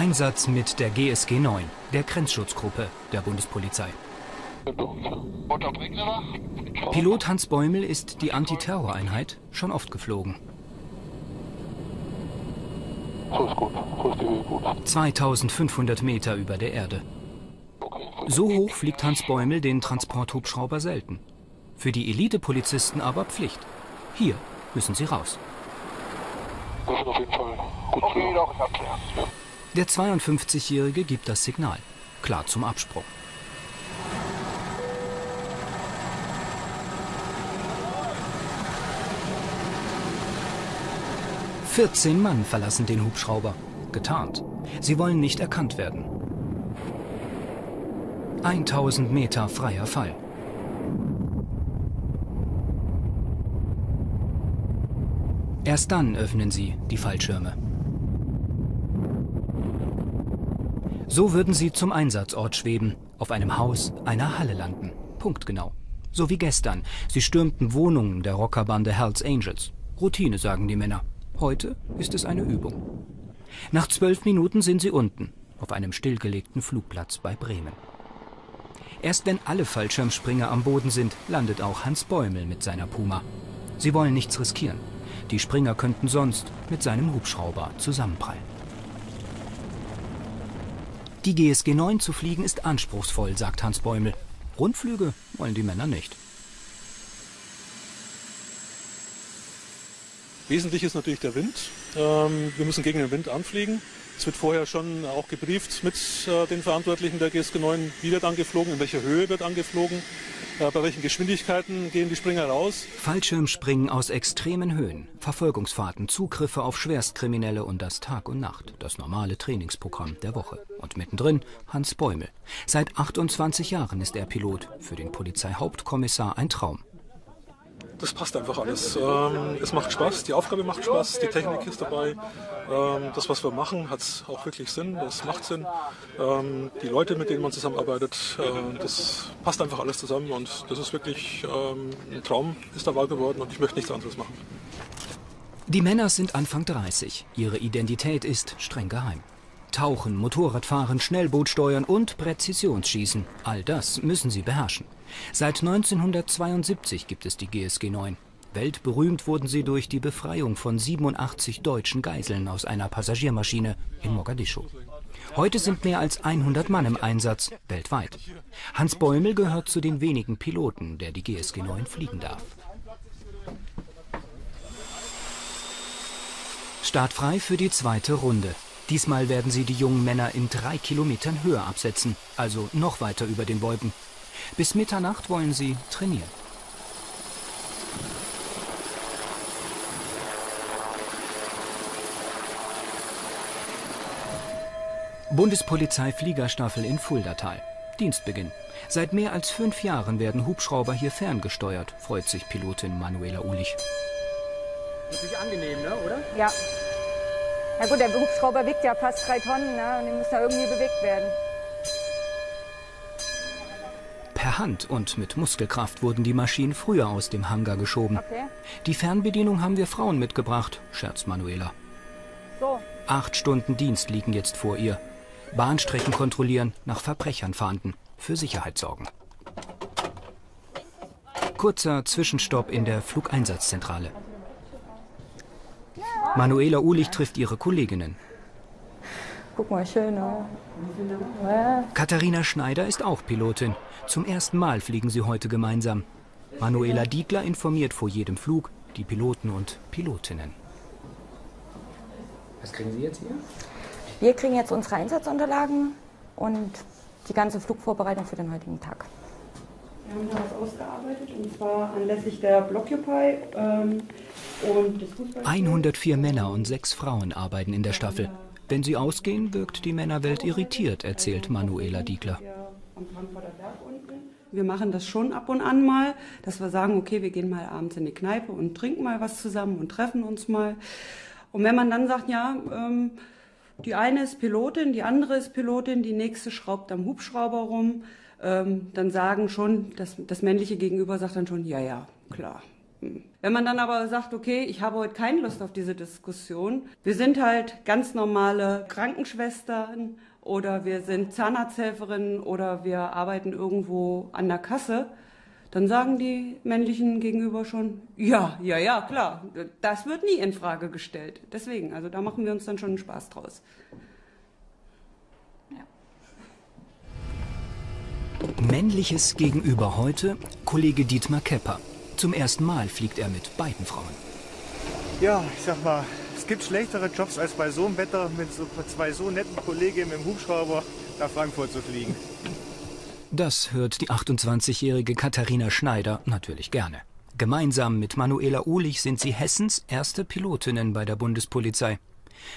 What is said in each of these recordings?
Einsatz mit der GSG 9, der Grenzschutzgruppe der Bundespolizei. Pilot Hans Bäumel ist die Antiterroreinheit schon oft geflogen. 2500 Meter über der Erde. So hoch fliegt Hans Bäumel den Transporthubschrauber selten. Für die Elite-Polizisten aber Pflicht. Hier müssen sie raus. Das ist auf jeden Fall gut okay, doch, Der 52-Jährige gibt das Signal. Klar zum Absprung. Vierzehn Mann verlassen den Hubschrauber. Getarnt. Sie wollen nicht erkannt werden. 1000 Meter freier Fall. Erst dann öffnen sie die Fallschirme. So würden sie zum Einsatzort schweben, auf einem Haus einer Halle landen. Punktgenau. So wie gestern. Sie stürmten Wohnungen der Rockerbande Hells Angels. Routine, sagen die Männer. Heute ist es eine Übung. Nach zwölf Minuten sind sie unten, auf einem stillgelegten Flugplatz bei Bremen. Erst wenn alle Fallschirmspringer am Boden sind, landet auch Hans Bäumel mit seiner Puma. Sie wollen nichts riskieren. Die Springer könnten sonst mit seinem Hubschrauber zusammenprallen. Die GSG 9 zu fliegen ist anspruchsvoll, sagt Hans Bäumel. Rundflüge wollen die Männer nicht. Wesentlich ist natürlich der Wind. Ähm, wir müssen gegen den Wind anfliegen. Es wird vorher schon auch gebrieft mit äh, den Verantwortlichen der GSG 9, wie wird angeflogen, in welcher Höhe wird angeflogen, bei welchen Geschwindigkeiten gehen die Springer raus. Fallschirmspringen aus extremen Höhen, Verfolgungsfahrten, Zugriffe auf Schwerstkriminelle und das Tag und Nacht, das normale Trainingsprogramm der Woche. Und mittendrin Hans Bäumel. Seit 28 Jahren ist er Pilot, für den Polizeihauptkommissar ein Traum das passt einfach alles. Ähm, es macht Spaß, die Aufgabe macht Spaß, die Technik ist dabei. Ähm, das, was wir machen, hat auch wirklich Sinn, das macht Sinn. Ähm, die Leute, mit denen man zusammenarbeitet, äh, das passt einfach alles zusammen und das ist wirklich ähm, ein Traum, ist da wahr geworden und ich möchte nichts anderes machen. Die Männer sind Anfang 30. Ihre Identität ist streng geheim. Tauchen, Motorradfahren, Schnellboot steuern und Präzisionsschießen. All das müssen sie beherrschen. Seit 1972 gibt es die GSG 9. Weltberühmt wurden sie durch die Befreiung von 87 deutschen Geiseln aus einer Passagiermaschine in Mogadischu. Heute sind mehr als 100 Mann im Einsatz, weltweit. Hans Bäumel gehört zu den wenigen Piloten, der die GSG 9 fliegen darf. Startfrei für die zweite Runde. Diesmal werden sie die jungen Männer in drei Kilometern Höhe absetzen, also noch weiter über den Wolken. Bis Mitternacht wollen sie trainieren. Bundespolizei Fliegerstaffel in Fuldatal. Dienstbeginn. Seit mehr als fünf Jahren werden Hubschrauber hier ferngesteuert, freut sich Pilotin Manuela Ulich. Natürlich angenehm, ne, oder? Ja. Na gut, der Hubschrauber wiegt ja fast drei Tonnen, ne, und die muss da irgendwie bewegt werden. Per Hand und mit Muskelkraft wurden die Maschinen früher aus dem Hangar geschoben. Okay. Die Fernbedienung haben wir Frauen mitgebracht, scherzt Manuela. So. Acht Stunden Dienst liegen jetzt vor ihr. Bahnstrecken kontrollieren, nach Verbrechern fahnden, für Sicherheit sorgen. Kurzer Zwischenstopp in der Flugeinsatzzentrale. Manuela Ulich trifft ihre Kolleginnen. Guck mal, schön, oder? Katharina Schneider ist auch Pilotin. Zum ersten Mal fliegen sie heute gemeinsam. Manuela Diegler informiert vor jedem Flug die Piloten und Pilotinnen. Was kriegen Sie jetzt hier? Wir kriegen jetzt unsere Einsatzunterlagen und die ganze Flugvorbereitung für den heutigen Tag. Wir haben da was ausgearbeitet und zwar anlässlich der Blockupy ähm, und des Fußballs. 104 Männer und sechs Frauen arbeiten in der Staffel. Wenn sie ausgehen, wirkt die Männerwelt irritiert, erzählt Manuela Diegler. Wir machen das schon ab und an mal, dass wir sagen, okay, wir gehen mal abends in die Kneipe und trinken mal was zusammen und treffen uns mal. Und wenn man dann sagt, ja, ähm, die eine ist Pilotin, die andere ist Pilotin, die nächste schraubt am Hubschrauber rum, ähm, dann sagen schon, das, das männliche Gegenüber sagt dann schon, ja, ja, klar, Wenn man dann aber sagt, okay, ich habe heute keine Lust auf diese Diskussion, wir sind halt ganz normale Krankenschwestern oder wir sind Zahnarzthelferinnen oder wir arbeiten irgendwo an der Kasse, dann sagen die männlichen gegenüber schon, ja, ja, ja, klar, das wird nie in Frage gestellt. Deswegen, also da machen wir uns dann schon einen Spaß draus. Männliches Gegenüber heute Kollege Dietmar Kepper. Zum ersten Mal fliegt er mit beiden Frauen. Ja, ich sag mal, gibt schlechtere Jobs als bei so einem Wetter mit so zwei so netten Kolleginnen im Hubschrauber nach Frankfurt zu fliegen. Das hört die 28-jährige Katharina Schneider natürlich gerne. Gemeinsam mit Manuela Uhlich sind sie Hessens erste Pilotinnen bei der Bundespolizei.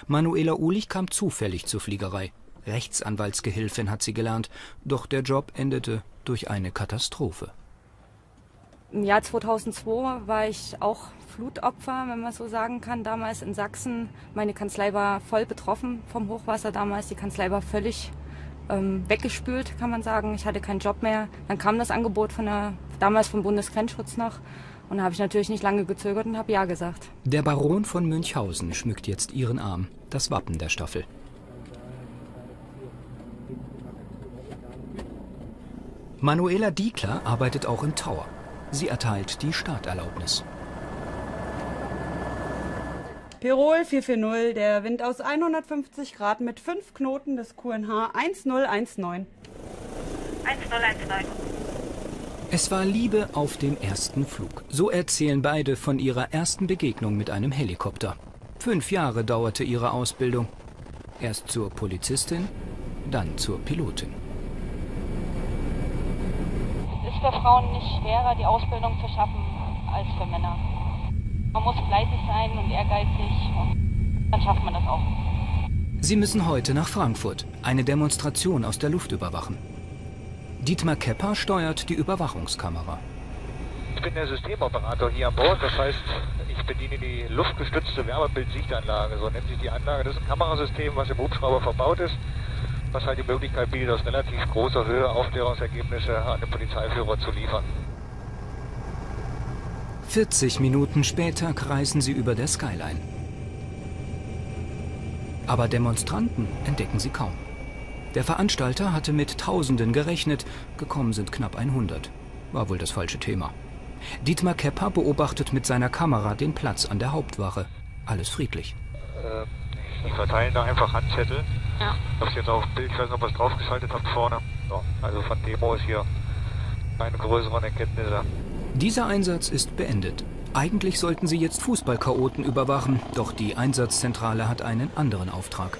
Manuela Uhlich kam zufällig zur Fliegerei. Rechtsanwaltsgehilfin hat sie gelernt, doch der Job endete durch eine Katastrophe. Im Jahr 2002 war ich auch Flutopfer, wenn man so sagen kann, damals in Sachsen. Meine Kanzlei war voll betroffen vom Hochwasser damals. Die Kanzlei war völlig ähm, weggespült, kann man sagen. Ich hatte keinen Job mehr. Dann kam das Angebot von der, damals vom Bundesgrenzschutz noch. Und da habe ich natürlich nicht lange gezögert und habe Ja gesagt. Der Baron von Münchhausen schmückt jetzt ihren Arm, das Wappen der Staffel. Manuela Diekler arbeitet auch im Tower. Sie erteilt die Starterlaubnis. Pirol 440, der Wind aus 150 Grad mit 5 Knoten des QNH 1019. 1019. Es war Liebe auf dem ersten Flug. So erzählen beide von ihrer ersten Begegnung mit einem Helikopter. Fünf Jahre dauerte ihre Ausbildung. Erst zur Polizistin, dann zur Pilotin. Es ist für Frauen nicht schwerer, die Ausbildung zu schaffen, als für Männer. Man muss fleißig sein und ehrgeizig und dann schafft man das auch. Sie müssen heute nach Frankfurt eine Demonstration aus der Luft überwachen. Dietmar Kepper steuert die Überwachungskamera. Ich bin der Systemoperator hier an Bord, das heißt, ich bediene die luftgestützte Wärmebildsichtanlage, so nennt sich die Anlage. Das ist ein Kamerasystem, was im Hubschrauber verbaut ist, was halt die Möglichkeit bietet, aus relativ großer Höhe Aufklärungsergebnisse an den Polizeiführer zu liefern. 40 Minuten später kreisen sie über der Skyline. Aber Demonstranten entdecken sie kaum. Der Veranstalter hatte mit Tausenden gerechnet, gekommen sind knapp 100. War wohl das falsche Thema. Dietmar Kepper beobachtet mit seiner Kamera den Platz an der Hauptwache. Alles friedlich. Äh, die verteilen da einfach Handzettel. Ja. Ich habe jetzt auf Bild, ich weiß nicht, ob ihr es draufgeschaltet habt vorne. Ja, also von Demo ist hier keine größeren Erkenntnisse. Dieser Einsatz ist beendet. Eigentlich sollten sie jetzt Fußballchaoten überwachen, doch die Einsatzzentrale hat einen anderen Auftrag.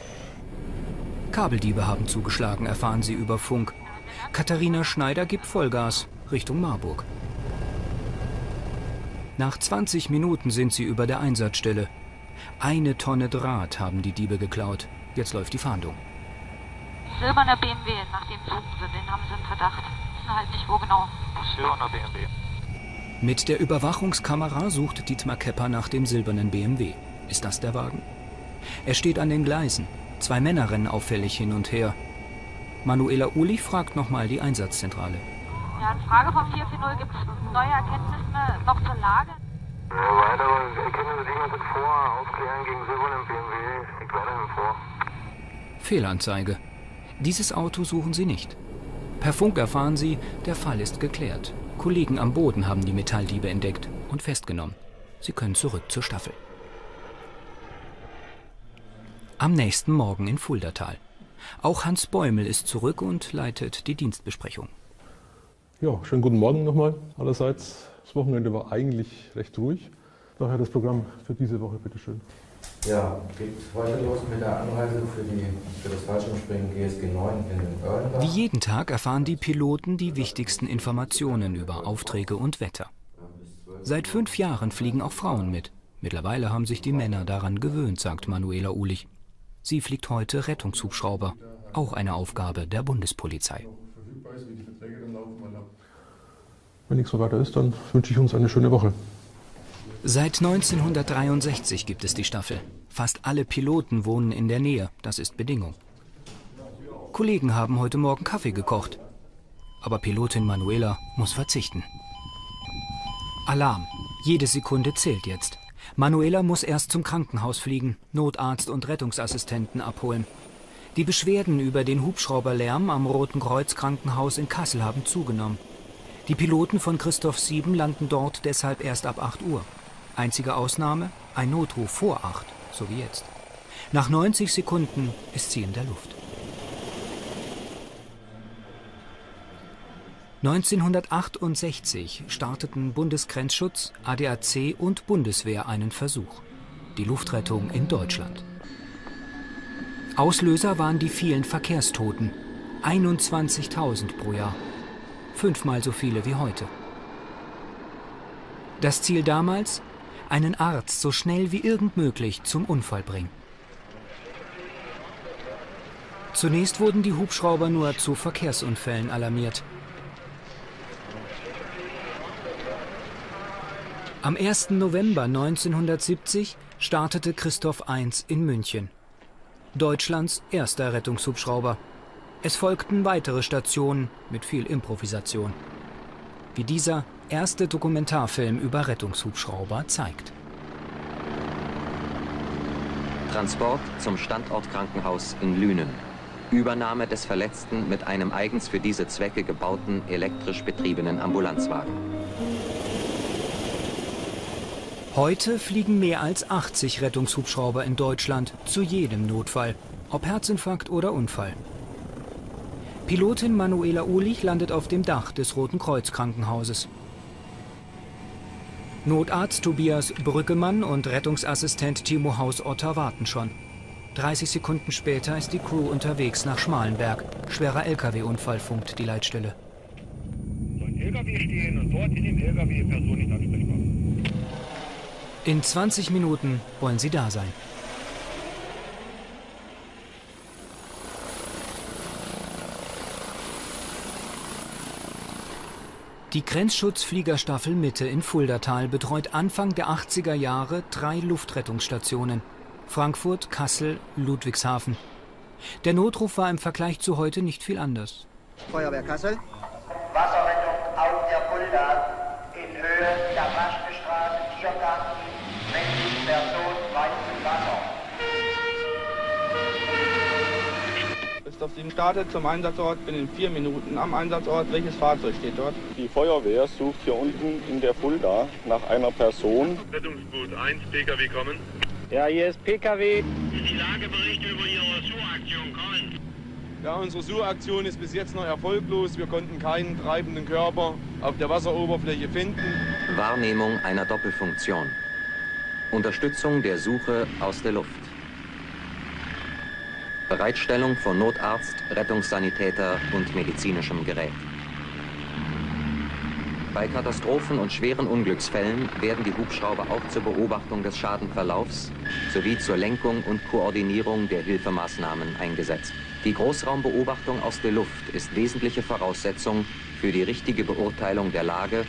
Kabeldiebe haben zugeschlagen, erfahren sie über Funk. Katharina Schneider gibt Vollgas Richtung Marburg. Nach 20 Minuten sind sie über der Einsatzstelle. Eine Tonne Draht haben die Diebe geklaut. Jetzt läuft die Fahndung. Silberner BMW, nach dem suchen sie, den haben sie im Verdacht. Wissen halt nicht, wo genau. Silberner BMW. Mit der Überwachungskamera sucht Dietmar Kepper nach dem silbernen BMW. Ist das der Wagen? Er steht an den Gleisen. Zwei Männer rennen auffällig hin und her. Manuela Uli fragt nochmal die Einsatzzentrale. Ja, eine Frage von 440, gibt es neue Erkenntnisse noch zur Lage? Weitere Erkenntnisse liegen uns vor. Aufklären gegen silbernen BMW liegt weiterhin vor. Fehlanzeige. Dieses Auto suchen sie nicht. Per Funk erfahren sie, der Fall ist geklärt. Kollegen am Boden haben die Metalldiebe entdeckt und festgenommen. Sie können zurück zur Staffel. Am nächsten Morgen in Fuldatal. Auch Hans Bäumel ist zurück und leitet die Dienstbesprechung. Ja, schönen guten Morgen nochmal allerseits. Das Wochenende war eigentlich recht ruhig. Daher das Programm für diese Woche, bitteschön. Ja, geht heute los mit der Anreise für, die, für das Fallschirmspringen GSG 9 in Oerlenbach. Wie jeden Tag erfahren die Piloten die wichtigsten Informationen über Aufträge und Wetter. Seit fünf Jahren fliegen auch Frauen mit. Mittlerweile haben sich die Männer daran gewöhnt, sagt Manuela Ulich. Sie fliegt heute Rettungshubschrauber, auch eine Aufgabe der Bundespolizei. Wenn nichts mehr weiter ist, dann wünsche ich uns eine schöne Woche. Seit 1963 gibt es die Staffel. Fast alle Piloten wohnen in der Nähe, das ist Bedingung. Kollegen haben heute Morgen Kaffee gekocht. Aber Pilotin Manuela muss verzichten. Alarm. Jede Sekunde zählt jetzt. Manuela muss erst zum Krankenhaus fliegen, Notarzt und Rettungsassistenten abholen. Die Beschwerden über den Hubschrauberlärm am Roten Kreuz Krankenhaus in Kassel haben zugenommen. Die Piloten von Christoph 7 landen dort deshalb erst ab 8 Uhr. Einzige Ausnahme, ein Notruf vor 8, so wie jetzt. Nach 90 Sekunden ist sie in der Luft. 1968 starteten Bundesgrenzschutz, ADAC und Bundeswehr einen Versuch. Die Luftrettung in Deutschland. Auslöser waren die vielen Verkehrstoten. 21.000 pro Jahr. Fünfmal so viele wie heute. Das Ziel damals? Einen Arzt so schnell wie irgend möglich zum Unfall bringen. Zunächst wurden die Hubschrauber nur zu Verkehrsunfällen alarmiert. Am 1. November 1970 startete Christoph I in München. Deutschlands erster Rettungshubschrauber. Es folgten weitere Stationen mit viel Improvisation. Wie dieser erste Dokumentarfilm über Rettungshubschrauber zeigt. Transport zum Standortkrankenhaus in Lünen. Übernahme des Verletzten mit einem eigens für diese Zwecke gebauten elektrisch betriebenen Ambulanzwagen. Heute fliegen mehr als 80 Rettungshubschrauber in Deutschland zu jedem Notfall, ob Herzinfarkt oder Unfall. Pilotin Manuela Uhlich landet auf dem Dach des Roten Kreuz Krankenhauses. Notarzt Tobias Brückemann und Rettungsassistent Timo Haus-Otter warten schon. 30 Sekunden später ist die Crew unterwegs nach Schmalenberg. Schwerer LKW-Unfall funkt die Leitstelle. So ein LKW stehen und dort in dem LKW Person nicht ansprechbar. In 20 Minuten wollen sie da sein. Die Grenzschutzfliegerstaffel Mitte in Fuldatal betreut Anfang der 80er Jahre drei Luftrettungsstationen. Frankfurt, Kassel, Ludwigshafen. Der Notruf war im Vergleich zu heute nicht viel anders. Feuerwehr Kassel. Christoph 7 startet zum Einsatzort, bin in vier Minuten am Einsatzort. Welches Fahrzeug steht dort? Die Feuerwehr sucht hier unten in der Fulda nach einer Person. Rettungsboot 1, PKW kommen. Ja, hier ist PKW. Die Lageberichte über Ihre Suchaktion kommen. Ja, unsere Suchaktion ist bis jetzt noch erfolglos. Wir konnten keinen treibenden Körper auf der Wasseroberfläche finden. Wahrnehmung einer Doppelfunktion. Unterstützung der Suche aus der Luft. Bereitstellung von Notarzt, Rettungssanitäter und medizinischem Gerät. Bei Katastrophen und schweren Unglücksfällen werden die Hubschrauber auch zur Beobachtung des Schadenverlaufs sowie zur Lenkung und Koordinierung der Hilfemaßnahmen eingesetzt. Die Großraumbeobachtung aus der Luft ist wesentliche Voraussetzung für die richtige Beurteilung der Lage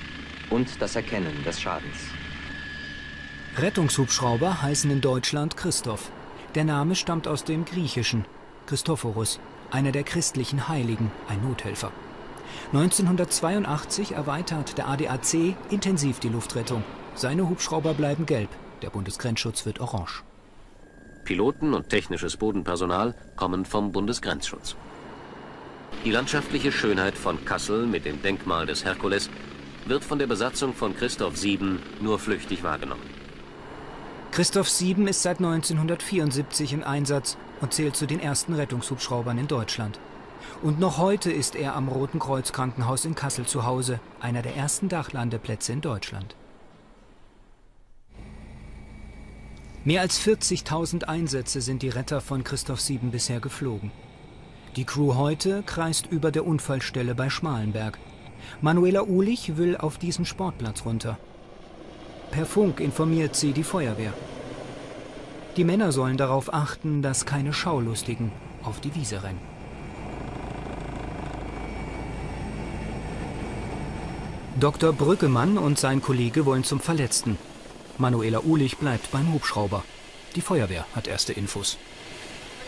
und das Erkennen des Schadens. Rettungshubschrauber heißen in Deutschland Christoph. Der Name stammt aus dem Griechischen. Christophorus, einer der christlichen Heiligen, ein Nothelfer. 1982 erweitert der ADAC intensiv die Luftrettung. Seine Hubschrauber bleiben gelb, der Bundesgrenzschutz wird orange. Piloten und technisches Bodenpersonal kommen vom Bundesgrenzschutz. Die landschaftliche Schönheit von Kassel mit dem Denkmal des Herkules wird von der Besatzung von Christoph 7 nur flüchtig wahrgenommen. Christoph 7 ist seit 1974 im Einsatz und zählt zu den ersten Rettungshubschraubern in Deutschland. Und noch heute ist er am Roten Kreuz Krankenhaus in Kassel zu Hause, einer der ersten Dachlandeplätze in Deutschland. Mehr als 40.000 Einsätze sind die Retter von Christoph 7 bisher geflogen. Die Crew heute kreist über der Unfallstelle bei Schmalenberg. Manuela Uhlich will auf diesen Sportplatz runter. Per Funk informiert sie die Feuerwehr. Die Männer sollen darauf achten, dass keine Schaulustigen auf die Wiese rennen. Dr. Brückemann und sein Kollege wollen zum Verletzten. Manuela Uhlich bleibt beim Hubschrauber. Die Feuerwehr hat erste Infos.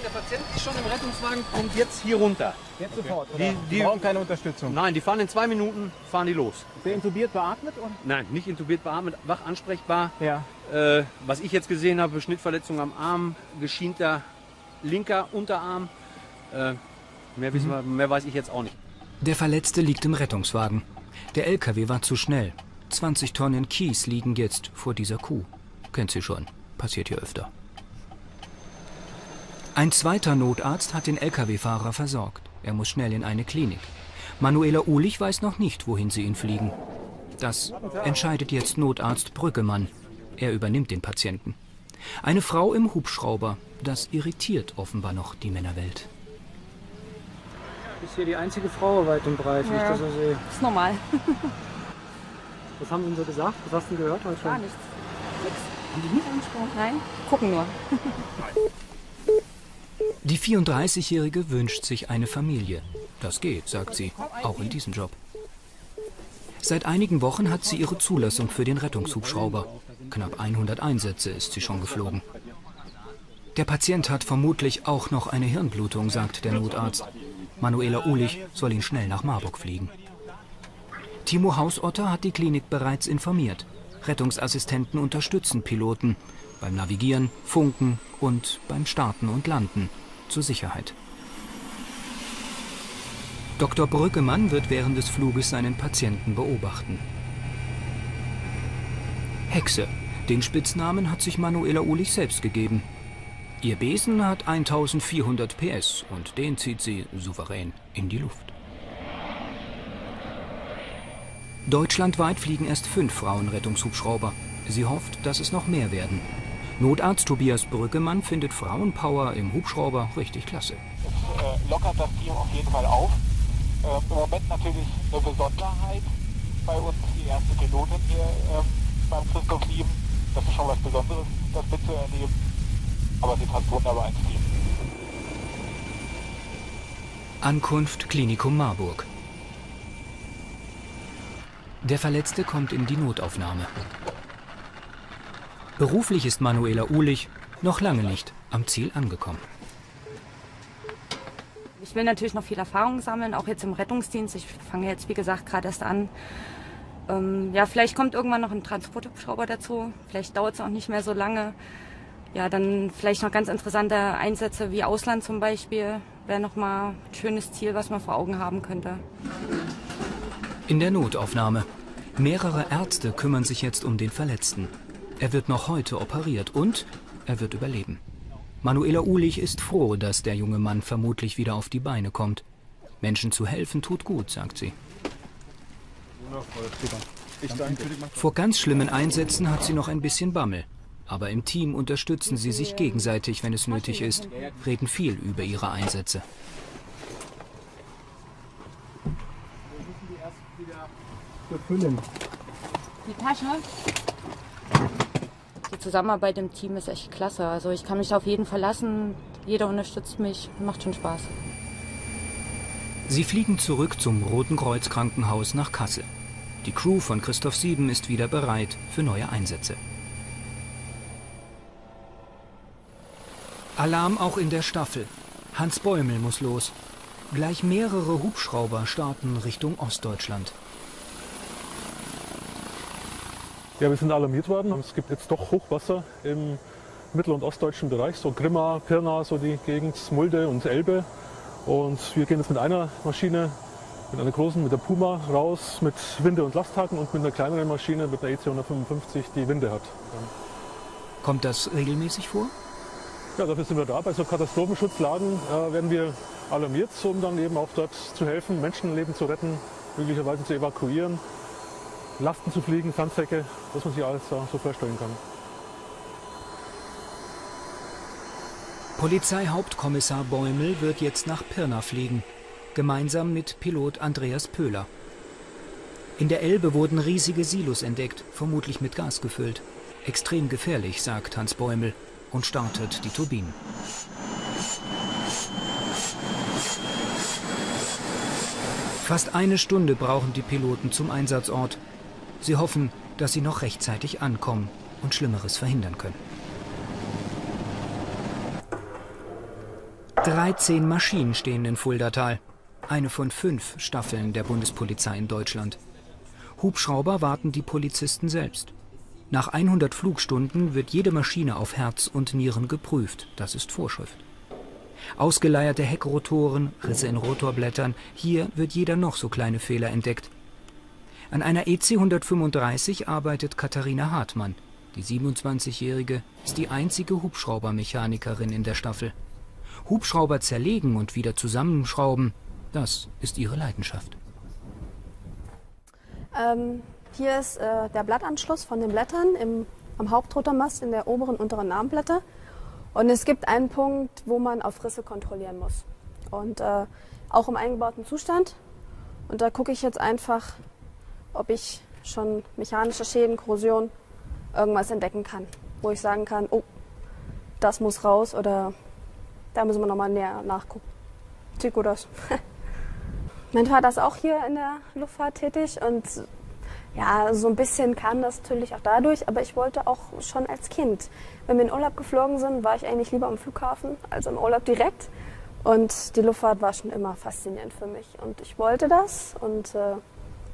Der Patient ist schon im Rettungswagen, kommt jetzt hier runter. Jetzt sofort, oder? Die, die brauchen keine Unterstützung. Nein, die fahren in zwei Minuten, fahren die los. Ist der intubiert, beatmet? Und Nein, nicht intubiert, beatmet, wach ansprechbar. Ja. Äh, was ich jetzt gesehen habe, Schnittverletzung am Arm, geschienter linker Unterarm. Äh, mehr, wissen wir, mehr weiß ich jetzt auch nicht. Der Verletzte liegt im Rettungswagen. Der LKW war zu schnell. 20 Tonnen Kies liegen jetzt vor dieser Kuh. Kennt sie schon. Passiert hier öfter. Ein zweiter Notarzt hat den LKW-Fahrer versorgt. Er muss schnell in eine Klinik. Manuela Uhlich weiß noch nicht, wohin sie ihn fliegen. Das entscheidet jetzt Notarzt Brüggemann. Er übernimmt den Patienten. Eine Frau im Hubschrauber. Das irritiert offenbar noch die Männerwelt. Du bist hier die einzige Frau weit und breit, wie ich Ja. das so sehe. Ist normal. Was haben Sie denn so gesagt? Was hast du denn gehört heute schon? Gar nichts. Haben die nicht angesprochen? Nein, gucken nur. Die 34-Jährige wünscht sich eine Familie. Das geht, sagt sie, auch in diesem Job. Seit einigen Wochen hat sie ihre Zulassung für den Rettungshubschrauber. Knapp 100 Einsätze ist sie schon geflogen. Der Patient hat vermutlich auch noch eine Hirnblutung, sagt der Notarzt. Manuela Uhlich soll ihn schnell nach Marburg fliegen. Timo Hausotter hat die Klinik bereits informiert. Rettungsassistenten unterstützen Piloten beim Navigieren, Funken und beim Starten und Landen zur Sicherheit. Dr. Brückemann wird während des Fluges seinen Patienten beobachten. Hexe, den Spitznamen hat sich Manuela Uhlich selbst gegeben. Ihr Besen hat 1400 PS und den zieht sie souverän in die Luft. Deutschlandweit fliegen erst fünf Frauenrettungshubschrauber. Sie hofft, dass es noch mehr werden. Notarzt Tobias Brüggemann findet Frauenpower im Hubschrauber richtig klasse. äh, lockert das Team auf jeden Fall auf. Äh, Im Moment natürlich eine Besonderheit bei uns, die erste Pilotin hier ähm, beim Christoph 7. Das ist schon was Besonderes, das mitzuerleben. Aber sie passt wunderbar ins Team. Ankunft Klinikum Marburg. Der Verletzte kommt in die Notaufnahme. Beruflich ist Manuela Uhlich noch lange nicht am Ziel angekommen. Ich will natürlich noch viel Erfahrung sammeln, auch jetzt im Rettungsdienst. Ich fange jetzt, wie gesagt, gerade erst an. Ähm, ja, vielleicht kommt irgendwann noch ein Transporthubschrauber dazu. Vielleicht dauert es auch nicht mehr so lange. Ja, dann vielleicht noch ganz interessante Einsätze wie Ausland zum Beispiel. Wäre noch mal ein schönes Ziel, was man vor Augen haben könnte. In der Notaufnahme. Mehrere Ärzte kümmern sich jetzt um den Verletzten. Er wird noch heute operiert und er wird überleben. Manuela Uhlich ist froh, dass der junge Mann vermutlich wieder auf die Beine kommt. Menschen zu helfen tut gut, sagt sie. Vor ganz schlimmen Einsätzen hat sie noch ein bisschen Bammel. Aber im Team unterstützen sie sich gegenseitig, wenn es nötig ist, reden viel über ihre Einsätze. Befüllen. Die Tasche? Die Zusammenarbeit im Team ist echt klasse. Also ich kann mich auf jeden verlassen. Jeder unterstützt mich. Macht schon Spaß. Sie fliegen zurück zum Roten Kreuz Krankenhaus nach Kassel. Die Crew von Christoph Sieben ist wieder bereit für neue Einsätze. Alarm auch in der Staffel. Hans Bäumel muss los. Gleich mehrere Hubschrauber starten Richtung Ostdeutschland. Ja, wir sind alarmiert worden. Es gibt jetzt doch Hochwasser im mittel- und ostdeutschen Bereich, so Grimma, Pirna, so die Gegend, Mulde und Elbe. Und wir gehen jetzt mit einer Maschine, mit einer großen, mit der Puma raus, mit Winde- und Lasthaken und mit einer kleineren Maschine, mit der EC 155, die Winde hat. Kommt das regelmäßig vor? Ja, dafür sind wir da. Bei so Katastrophenschutzlagen äh, werden wir alarmiert, um dann eben auch dort zu helfen, Menschenleben zu retten, möglicherweise zu evakuieren, Lasten zu fliegen, Sandsäcke, was man sich alles so vorstellen kann. Polizeihauptkommissar Bäumel wird jetzt nach Pirna fliegen, gemeinsam mit Pilot Andreas Pöhler. In der Elbe wurden riesige Silos entdeckt, vermutlich mit Gas gefüllt. Extrem gefährlich, sagt Hans Bäumel und startet die Turbinen. Fast eine Stunde brauchen die Piloten zum Einsatzort. Sie hoffen, dass sie noch rechtzeitig ankommen und Schlimmeres verhindern können. 13 Maschinen stehen in Fuldatal. Eine von fünf Staffeln der Bundespolizei in Deutschland. Hubschrauber warten die Polizisten selbst. Nach 100 Flugstunden wird jede Maschine auf Herz und Nieren geprüft. Das ist Vorschrift. Ausgeleierte Heckrotoren, Risse in Rotorblättern, hier wird jeder noch so kleine Fehler entdeckt. An einer EC 135 arbeitet Katharina Hartmann. Die 27-Jährige ist die einzige Hubschraubermechanikerin in der Staffel. Hubschrauber zerlegen und wieder zusammenschrauben, das ist ihre Leidenschaft. Ähm, hier ist äh, der Blattanschluss von den Blättern im, am Hauptrotormast in der oberen und unteren Armblätter. Und es gibt einen Punkt, wo man auf Risse kontrollieren muss. Und äh, auch im eingebauten Zustand. Und da gucke ich jetzt einfach, ob ich schon mechanische Schäden, Korrosion, irgendwas entdecken kann. Wo ich sagen kann, oh, das muss raus oder da müssen wir nochmal näher nachgucken. Sieht gut aus. mein Vater ist auch hier in der Luftfahrt tätig und ja, so ein bisschen kam das natürlich auch dadurch, aber ich wollte auch schon als Kind. Wenn wir in Urlaub geflogen sind, war ich eigentlich lieber am Flughafen als im Urlaub direkt. Und die Luftfahrt war schon immer faszinierend für mich. Und ich wollte das. Und äh,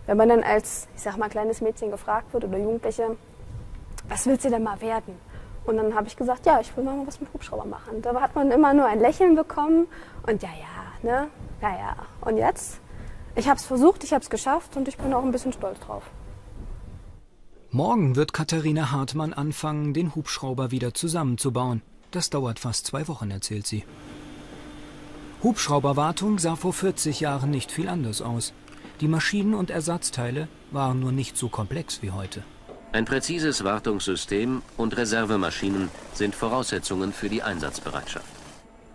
wenn man dann als, ich sag mal, kleines Mädchen gefragt wird oder Jugendliche, was willst du denn mal werden? Und dann habe ich gesagt, ja, ich will mal was mit Hubschrauber machen. Da hat man immer nur ein Lächeln bekommen und ja, ja, ne, ja, ja. Und jetzt? Ich habe es versucht, ich habe es geschafft und ich bin auch ein bisschen stolz drauf. Morgen wird Katharina Hartmann anfangen, den Hubschrauber wieder zusammenzubauen. Das dauert fast zwei Wochen, erzählt sie. Hubschrauberwartung sah vor 40 Jahren nicht viel anders aus. Die Maschinen und Ersatzteile waren nur nicht so komplex wie heute. Ein präzises Wartungssystem und Reservemaschinen sind Voraussetzungen für die Einsatzbereitschaft.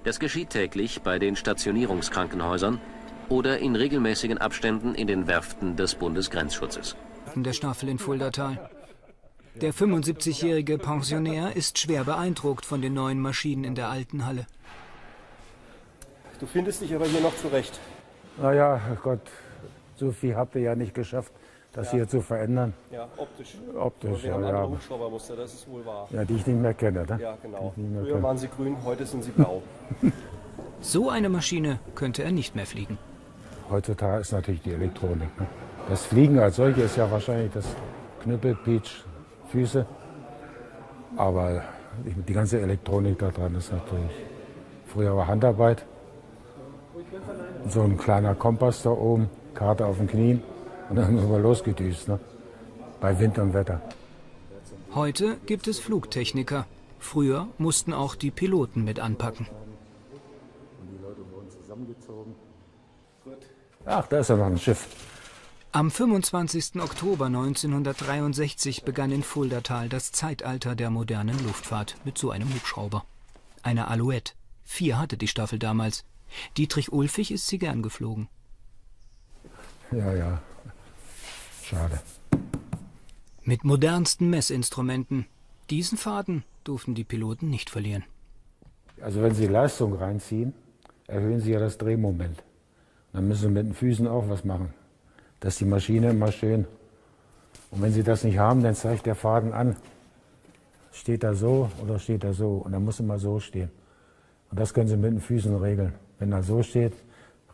Das geschieht täglich bei den Stationierungskrankenhäusern oder in regelmäßigen Abständen in den Werften des Bundesgrenzschutzes. Der Staffel in Fuldatal. Der 75-jährige Pensionär ist schwer beeindruckt von den neuen Maschinen in der alten Halle. Du findest dich aber hier noch zurecht. Naja, Gott, so viel habt ihr ja nicht geschafft, das Ja. hier zu verändern. Ja, optisch. Optisch, Aber wir ja, haben ja. andere Hubschraubermuster, das ist wohl wahr. Ja, die ich nicht mehr kenne, ne? Ja, genau. Früher kenne. waren sie grün, heute sind sie blau. So eine Maschine könnte er nicht mehr fliegen. Heutzutage ist natürlich die Elektronik. Ne? Das Fliegen als solches ist ja wahrscheinlich das Knüppel, Peach, Füße. Aber die ganze Elektronik da dran ist natürlich. Früher war Handarbeit. So ein kleiner Kompass da oben, Karte auf den Knien und dann sind wir losgedüst. Ne? Bei Wind und Wetter. Heute gibt es Flugtechniker. Früher mussten auch die Piloten mit anpacken. Ach, da ist ja noch ein Schiff. Am 25. Oktober 1963 begann in Fuldatal das Zeitalter der modernen Luftfahrt mit so einem Hubschrauber. Eine Alouette. Vier hatte die Staffel damals. Dietrich Ulfig ist sie gern geflogen. Ja, ja. Schade. Mit modernsten Messinstrumenten. Diesen Faden durften die Piloten nicht verlieren. Also wenn Sie Leistung reinziehen, erhöhen Sie ja das Drehmoment. Dann müssen Sie mit den Füßen auch was machen. Dass die Maschine immer schön. Und wenn Sie das nicht haben, dann zeigt der Faden an. Steht er so oder steht er so? Und dann muss immer so stehen. Und das können Sie mit den Füßen regeln. Wenn er so steht,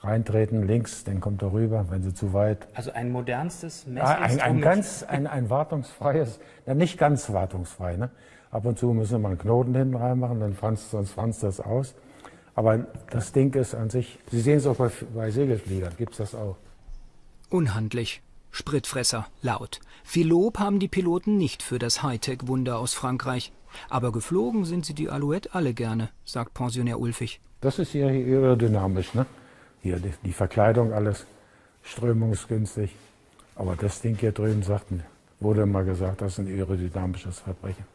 reintreten, links, dann kommt er rüber. Wenn Sie zu weit. Also ein modernstes Ja, ein, Messinstrument. ein ganz, ein, ein wartungsfreies, na, nicht ganz wartungsfrei. Ne? Ab und zu müssen wir einen Knoten hinten reinmachen, dann franzt, sonst franzt das aus. Aber das Ding ist an sich, Sie sehen es auch bei, bei Segelfliegern, gibt es das auch. Unhandlich. Spritfresser, laut. Viel Lob haben die Piloten nicht für das Hightech-Wunder aus Frankreich. Aber geflogen sind sie die Alouette alle gerne, sagt Pensionär Ulfig. Das ist hier aerodynamisch. Ne? Hier die, Verkleidung, alles strömungsgünstig. Aber das Ding hier drüben sagt, wurde mal gesagt, das ist ein aerodynamisches Verbrechen.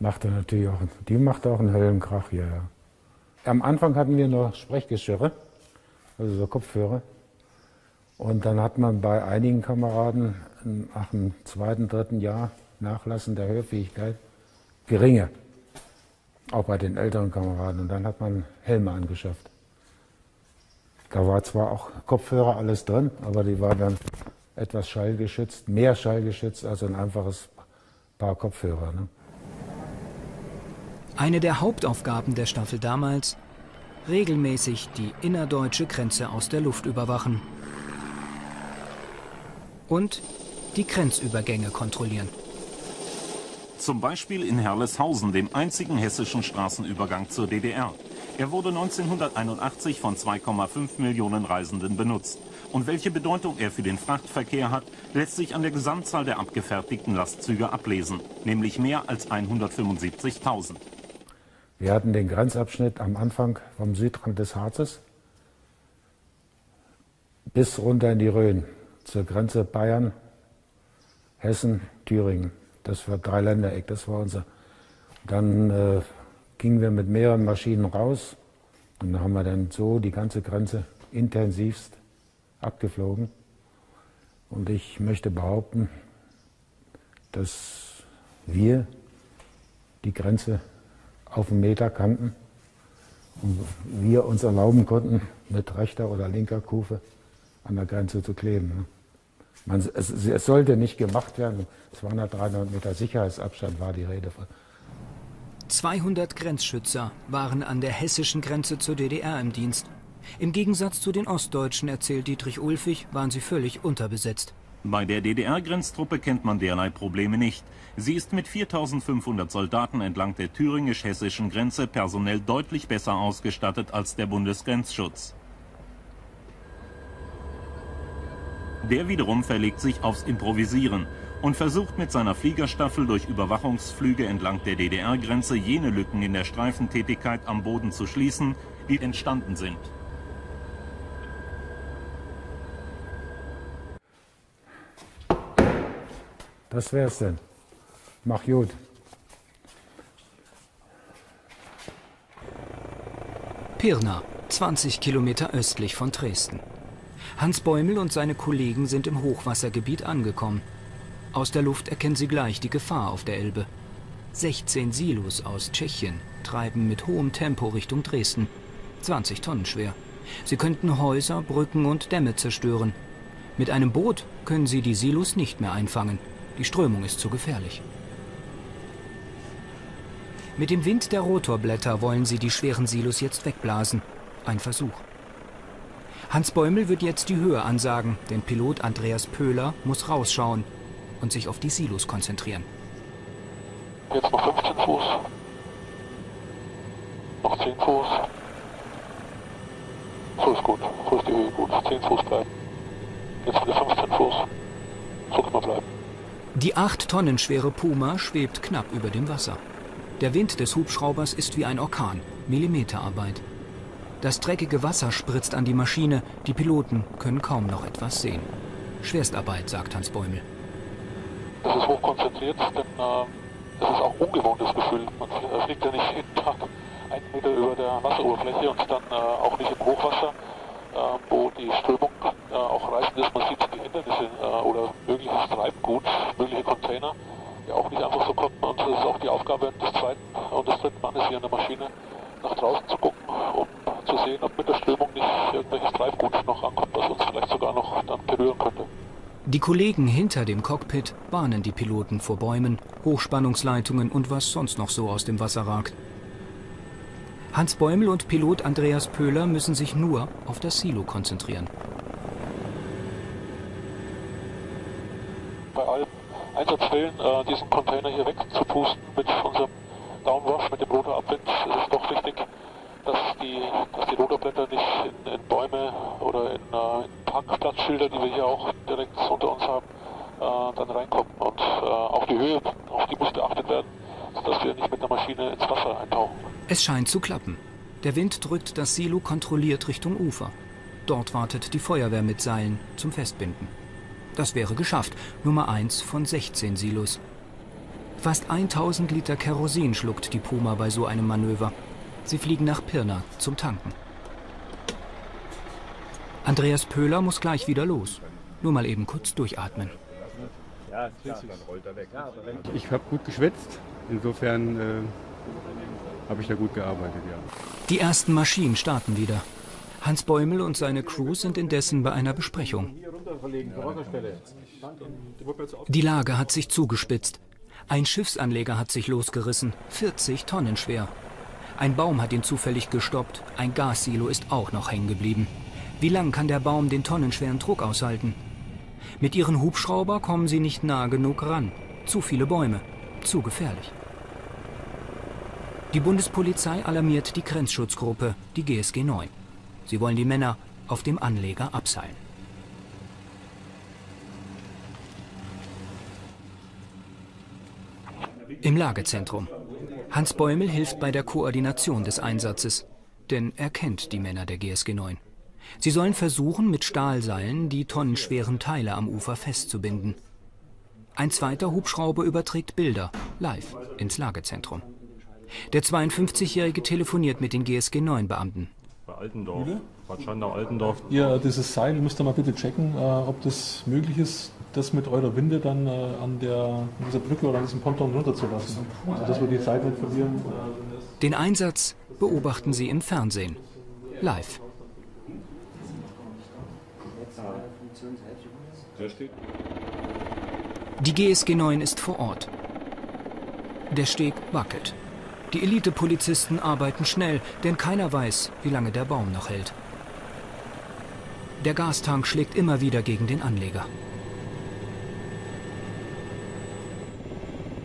Macht natürlich auch, die macht auch einen Höllenkrach hier. Ja. Am Anfang hatten wir noch Sprechgeschirre, also so Kopfhörer. Und dann hat man bei einigen Kameraden nach dem zweiten, dritten Jahr Nachlassen der Hörfähigkeit geringe. Auch bei den älteren Kameraden. Und dann hat man Helme angeschafft. Da war zwar auch Kopfhörer alles drin, aber die war dann etwas schallgeschützt, mehr schallgeschützt als ein einfaches Paar Kopfhörer. Ne? Eine der Hauptaufgaben der Staffel damals, regelmäßig die innerdeutsche Grenze aus der Luft überwachen und die Grenzübergänge kontrollieren. Zum Beispiel in Herleshausen, dem einzigen hessischen Straßenübergang zur DDR. Er wurde 1981 von 2,5 Millionen Reisenden benutzt. Und welche Bedeutung er für den Frachtverkehr hat, lässt sich an der Gesamtzahl der abgefertigten Lastzüge ablesen, nämlich mehr als 175.000. Wir hatten den Grenzabschnitt am Anfang vom Südrand des Harzes bis runter in die Rhön, zur Grenze Bayern, Hessen, Thüringen. Das war Dreiländereck, das war unser. Dann äh, gingen wir mit mehreren Maschinen raus und dann haben wir dann so die ganze Grenze intensivst abgeflogen. Und ich möchte behaupten, dass wir die Grenze auf einen Meter kannten und wir uns erlauben konnten, mit rechter oder linker Kufe an der Grenze zu kleben. Man, es, es, sollte nicht gemacht werden. 200, 300 Meter Sicherheitsabstand war die Rede von. 200 Grenzschützer waren an der hessischen Grenze zur DDR im Dienst. Im Gegensatz zu den Ostdeutschen, erzählt Dietrich Ulfig, waren sie völlig unterbesetzt. Bei der DDR-Grenztruppe kennt man derlei Probleme nicht. Sie ist mit 4500 Soldaten entlang der thüringisch-hessischen Grenze personell deutlich besser ausgestattet als der Bundesgrenzschutz. Der wiederum verlegt sich aufs Improvisieren und versucht mit seiner Fliegerstaffel durch Überwachungsflüge entlang der DDR-Grenze jene Lücken in der Streifentätigkeit am Boden zu schließen, die entstanden sind. Das wär's denn. Mach gut. Pirna, 20 Kilometer östlich von Dresden. Hans Bäumel und seine Kollegen sind im Hochwassergebiet angekommen. Aus der Luft erkennen sie gleich die Gefahr auf der Elbe. 16 Silos aus Tschechien treiben mit hohem Tempo Richtung Dresden. 20 Tonnen schwer. Sie könnten Häuser, Brücken und Dämme zerstören. Mit einem Boot können sie die Silos nicht mehr einfangen. Die Strömung ist zu gefährlich. Mit dem Wind der Rotorblätter wollen sie die schweren Silos jetzt wegblasen. Ein Versuch. Hans Bäumel wird jetzt die Höhe ansagen, denn Pilot Andreas Pöhler muss rausschauen und sich auf die Silos konzentrieren. Jetzt noch 15 Fuß. Noch 10 Fuß. So ist gut. So ist die Höhe gut. 10 Fuß bleiben. Jetzt wieder 15 Fuß. So kann man bleiben. Die acht Tonnen schwere Puma schwebt knapp über dem Wasser. Der Wind des Hubschraubers ist wie ein Orkan, Millimeterarbeit. Das dreckige Wasser spritzt an die Maschine, die Piloten können kaum noch etwas sehen. Schwerstarbeit, sagt Hans Bäumel. Das ist hochkonzentriert, denn äh, das ist auch ungewohntes Gefühl. Man fliegt ja nicht jeden Tag einen Meter über der Wasseroberfläche und dann äh, auch nicht im Hochwasser, äh, wo die Strömung äh, auch reißend ist. Man sieht die Hindernisse äh, oder mögliches Treibgut, mögliche Container, die auch nicht einfach so kommen. Und das ist auch die Aufgabe des zweiten und des dritten Mannes hier an der Maschine, nach draußen zu gucken, um zu sehen, ob mit der Strömung nicht irgendwelches Treibgut noch ankommt, was uns vielleicht sogar noch dann berühren könnte. Die Kollegen hinter dem Cockpit warnen die Piloten vor Bäumen, Hochspannungsleitungen und was sonst noch so aus dem Wasser ragt. Hans Bäumel und Pilot Andreas Pöhler müssen sich nur auf das Silo konzentrieren. Bei allen Einsatzfällen äh, diesen Container hier wegzupusten mit unserem Downwash, mit dem Rotorabwind, ist es doch wichtig, dass die, dass die Rotorblätter nicht in, in Bäume oder in, äh, in, Parkplatzschilder, die wir hier auch direkt unter uns haben, äh, dann reinkommen. Und äh, auch die Höhe, auf die muss beachtet werden, sodass wir nicht mit der Maschine ins Wasser eintauchen. Es scheint zu klappen. Der Wind drückt das Silo kontrolliert Richtung Ufer. Dort wartet die Feuerwehr mit Seilen zum Festbinden. Das wäre geschafft. Nummer 1 von 16 Silos. Fast 1000 Liter Kerosin schluckt die Puma bei so einem Manöver. Sie fliegen nach Pirna zum Tanken. Andreas Pöhler muss gleich wieder los. Nur mal eben kurz durchatmen. Ich habe gut geschwitzt. Insofern äh, habe ich da gut gearbeitet, ja. Die ersten Maschinen starten wieder. Hans Bäumel und seine Crew sind indessen bei einer Besprechung. Die Lage hat sich zugespitzt. Ein Schiffsanleger hat sich losgerissen, 40 Tonnen schwer. Ein Baum hat ihn zufällig gestoppt, ein Gassilo ist auch noch hängen geblieben. Wie lang kann der Baum den tonnenschweren Druck aushalten? Mit ihren Hubschrauber kommen sie nicht nah genug ran. Zu viele Bäume, zu gefährlich. Die Bundespolizei alarmiert die Grenzschutzgruppe, die GSG 9. Sie wollen die Männer auf dem Anleger abseilen. Im Lagezentrum. Hans Bäumel hilft bei der Koordination des Einsatzes, denn er kennt die Männer der GSG 9. Sie sollen versuchen, mit Stahlseilen die tonnenschweren Teile am Ufer festzubinden. Ein zweiter Hubschrauber überträgt Bilder, live, ins Lagezentrum. Der 52-Jährige telefoniert mit den GSG 9-Beamten. Bei Altendorf, Bad Schandau, Altendorf. Ihr dieses Seil müsst ihr mal bitte checken, äh, ob das möglich ist, das mit eurer Winde dann äh, an, der, an dieser Brücke oder an diesem Ponton runterzulassen. Also dass wir die Zeit nicht verlieren. Den Einsatz beobachten Sie im Fernsehen. Live. Die GSG 9 ist vor Ort. Der Steg wackelt. Die Elite-Polizisten arbeiten schnell, denn keiner weiß, wie lange der Baum noch hält. Der Gastank schlägt immer wieder gegen den Anleger.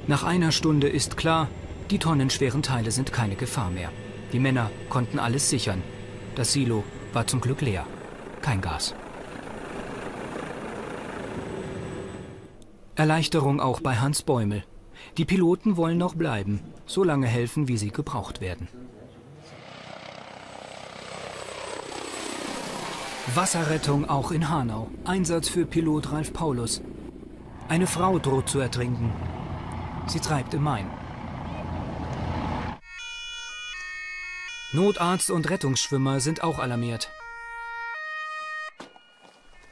Nach einer Stunde ist klar, die tonnenschweren Teile sind keine Gefahr mehr. Die Männer konnten alles sichern. Das Silo war zum Glück leer. Kein Gas. Erleichterung auch bei Hans Bäumel. Die Piloten wollen noch bleiben, so lange helfen, wie sie gebraucht werden. Wasserrettung auch in Hanau. Einsatz für Pilot Ralf Paulus. Eine Frau droht zu ertrinken. Sie treibt im Main. Notarzt und Rettungsschwimmer sind auch alarmiert.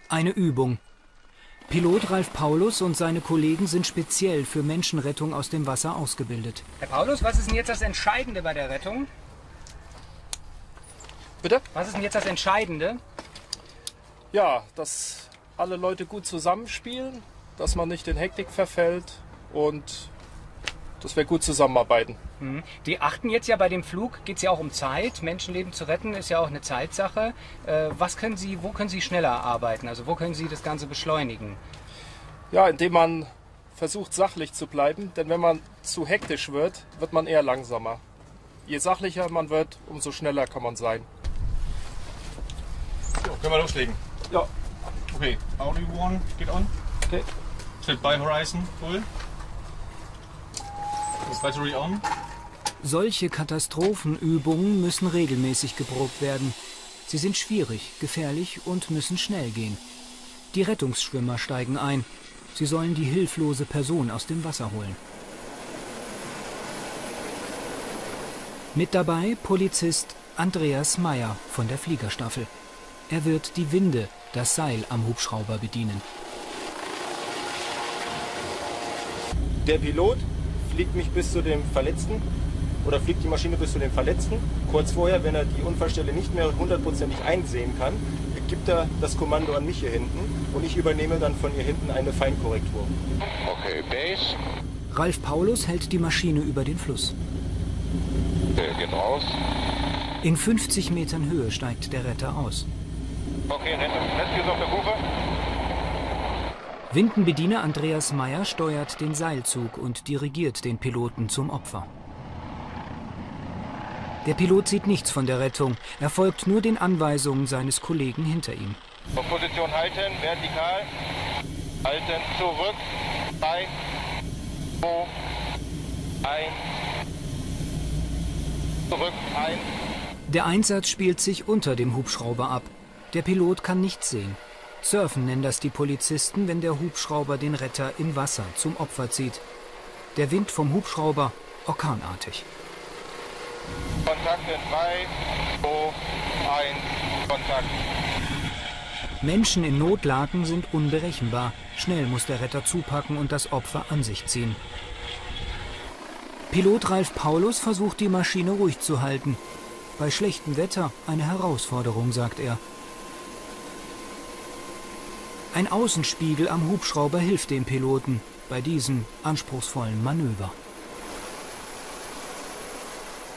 Eine Übung. Pilot Ralf Paulus und seine Kollegen sind speziell für Menschenrettung aus dem Wasser ausgebildet. Herr Paulus, was ist denn jetzt das Entscheidende bei der Rettung? Bitte? Was ist denn jetzt das Entscheidende? Ja, dass alle Leute gut zusammenspielen, dass man nicht in Hektik verfällt und dass wir gut zusammenarbeiten. Mhm. Die achten jetzt ja bei dem Flug, geht es ja auch um Zeit. Menschenleben zu retten ist ja auch eine Zeitsache. Äh, was können Sie, wo können Sie schneller arbeiten? Also wo können Sie das Ganze beschleunigen? Ja, indem man versucht sachlich zu bleiben, denn wenn man zu hektisch wird, wird man eher langsamer. Je sachlicher man wird, umso schneller kann man sein. So, können wir loslegen? Ja. Okay, Audio One geht on. Okay. Stand by Horizon, full. Battery on. Solche Katastrophenübungen müssen regelmäßig geprobt werden. Sie sind schwierig, gefährlich und müssen schnell gehen. Die Rettungsschwimmer steigen ein. Sie sollen die hilflose Person aus dem Wasser holen. Mit dabei Polizist Andreas Meyer von der Fliegerstaffel. Er wird die Winde, das Seil am Hubschrauber bedienen. Der Pilot fliegt mich bis zu dem Verletzten oder fliegt die Maschine bis zu dem Verletzten. Kurz vorher, wenn er die Unfallstelle nicht mehr hundertprozentig einsehen kann, gibt er das Kommando an mich hier hinten und ich übernehme dann von hier hinten eine Feinkorrektur. Okay, Base. Ralf Paulus hält die Maschine über den Fluss. Okay, geht raus. In 50 Metern Höhe steigt der Retter aus. Okay, Rescue ist auf der Kufe. Windenbediener Andreas Meyer steuert den Seilzug und dirigiert den Piloten zum Opfer. Der Pilot sieht nichts von der Rettung. Er folgt nur den Anweisungen seines Kollegen hinter ihm. Auf Position halten, vertikal. Halten, zurück. 3, 2, 1. Zurück, 1. Der Einsatz spielt sich unter dem Hubschrauber ab. Der Pilot kann nichts sehen. Surfen nennen das die Polizisten, wenn der Hubschrauber den Retter im Wasser zum Opfer zieht. Der Wind vom Hubschrauber orkanartig. Kontakt in 3, 2, 1. Kontakt. Menschen in Notlagen sind unberechenbar. Schnell muss der Retter zupacken und das Opfer an sich ziehen. Pilot Ralf Paulus versucht die Maschine ruhig zu halten. Bei schlechtem Wetter eine Herausforderung, sagt er. Ein Außenspiegel am Hubschrauber hilft dem Piloten bei diesem anspruchsvollen Manöver.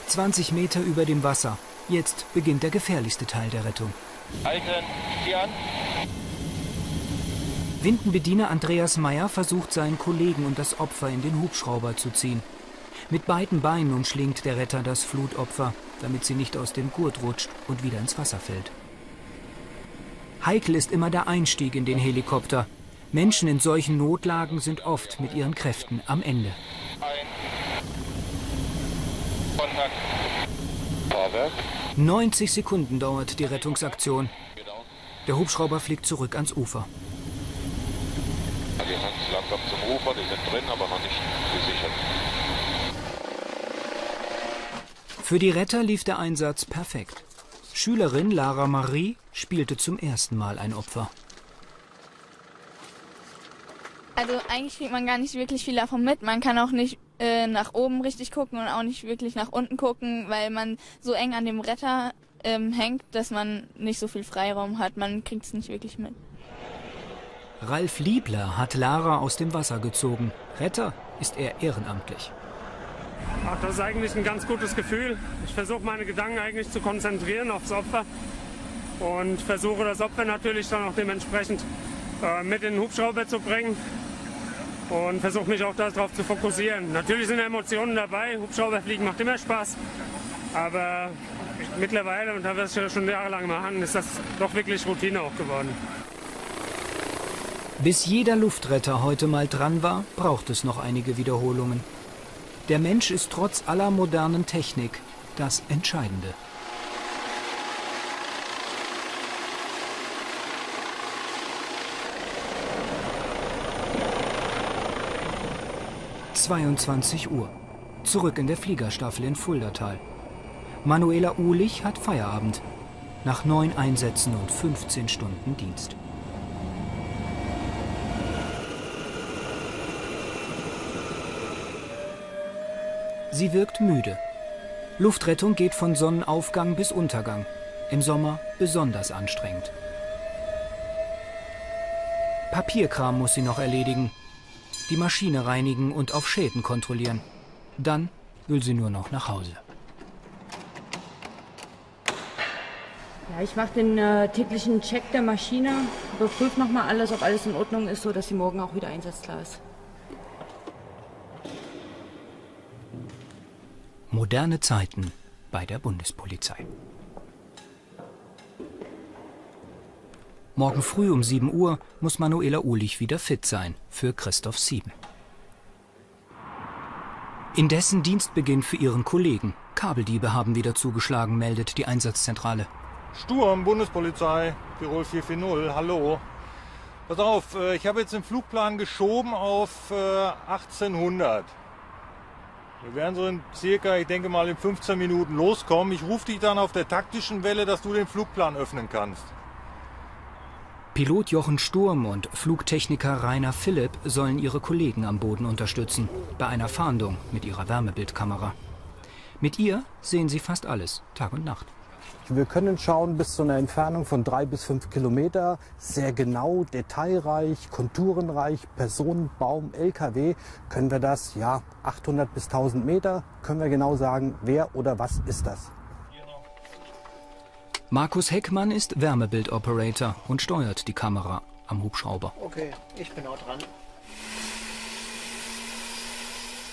20 Meter über dem Wasser. Jetzt beginnt der gefährlichste Teil der Rettung. Halten, zieh an. Windenbediener Andreas Meyer versucht seinen Kollegen und das Opfer in den Hubschrauber zu ziehen. Mit beiden Beinen umschlingt der Retter das Flutopfer, damit sie nicht aus dem Gurt rutscht und wieder ins Wasser fällt. Heikel ist immer der Einstieg in den Helikopter. Menschen in solchen Notlagen sind oft mit ihren Kräften am Ende. Kontakt. Fahrwerk. 90 Sekunden dauert die Rettungsaktion. Der Hubschrauber fliegt zurück ans Ufer. Ja, die sind langsam zum Ufer, die sind drin, aber noch nicht gesichert. Für die Retter lief der Einsatz perfekt. Schülerin Lara Marie spielte zum ersten Mal ein Opfer. Also eigentlich kriegt man gar nicht wirklich viel davon mit. Man kann auch nicht äh, nach oben richtig gucken und auch nicht wirklich nach unten gucken, weil man so eng an dem Retter ähm, hängt, dass man nicht so viel Freiraum hat. Man kriegt es nicht wirklich mit. Ralf Liebler hat Lara aus dem Wasser gezogen. Retter ist er ehrenamtlich. Ach, das ist eigentlich ein ganz gutes Gefühl. Ich versuche meine Gedanken eigentlich zu konzentrieren aufs Opfer und versuche das Opfer natürlich dann auch dementsprechend äh, mit in den Hubschrauber zu bringen und versuche mich auch darauf zu fokussieren. Natürlich sind Emotionen dabei. Hubschrauberfliegen macht immer Spaß, aber mittlerweile, und da wir es ja schon jahrelang machen, ist das doch wirklich Routine auch geworden. Bis jeder Luftretter heute mal dran war, braucht es noch einige Wiederholungen. Der Mensch ist trotz aller modernen Technik das Entscheidende. »22 Uhr. Zurück in der Fliegerstaffel in Fuldatal. Manuela Uhlich hat Feierabend. Nach neun Einsätzen und 15 Stunden Dienst. Sie wirkt müde. Luftrettung geht von Sonnenaufgang bis Untergang. Im Sommer besonders anstrengend. Papierkram muss sie noch erledigen, die Maschine reinigen und auf Schäden kontrollieren. Dann will sie nur noch nach Hause. Ja, ich mache den äh, täglichen Check der Maschine, überprüfe nochmal alles, ob alles in Ordnung ist, sodass sie morgen auch wieder einsatzklar ist. Moderne Zeiten bei der Bundespolizei. Morgen früh um 7 Uhr muss Manuela Uhlich wieder fit sein für Christoph 7. Indessen Dienstbeginn für ihren Kollegen. Kabeldiebe haben wieder zugeschlagen, meldet die Einsatzzentrale. Sturm, Bundespolizei, Tirol 440, hallo. Pass auf, äh, ich habe jetzt den Flugplan geschoben auf äh, 1800. Wir werden so in circa, ich denke mal in 15 Minuten loskommen. Ich rufe dich dann auf der taktischen Welle, dass du den Flugplan öffnen kannst. Pilot Jochen Sturm und Flugtechniker Rainer Philipp sollen ihre Kollegen am Boden unterstützen, bei einer Fahndung mit ihrer Wärmebildkamera. Mit ihr sehen sie fast alles, Tag und Nacht. Wir können schauen bis zu einer Entfernung von drei bis fünf Kilometer, sehr genau, detailreich, konturenreich, Personen, Baum, LKW, können wir das, ja, 800 bis 1000 Meter, können wir genau sagen, wer oder was ist das. Markus Heckmann ist Wärmebildoperator und steuert die Kamera am Hubschrauber. Okay, ich bin auch dran.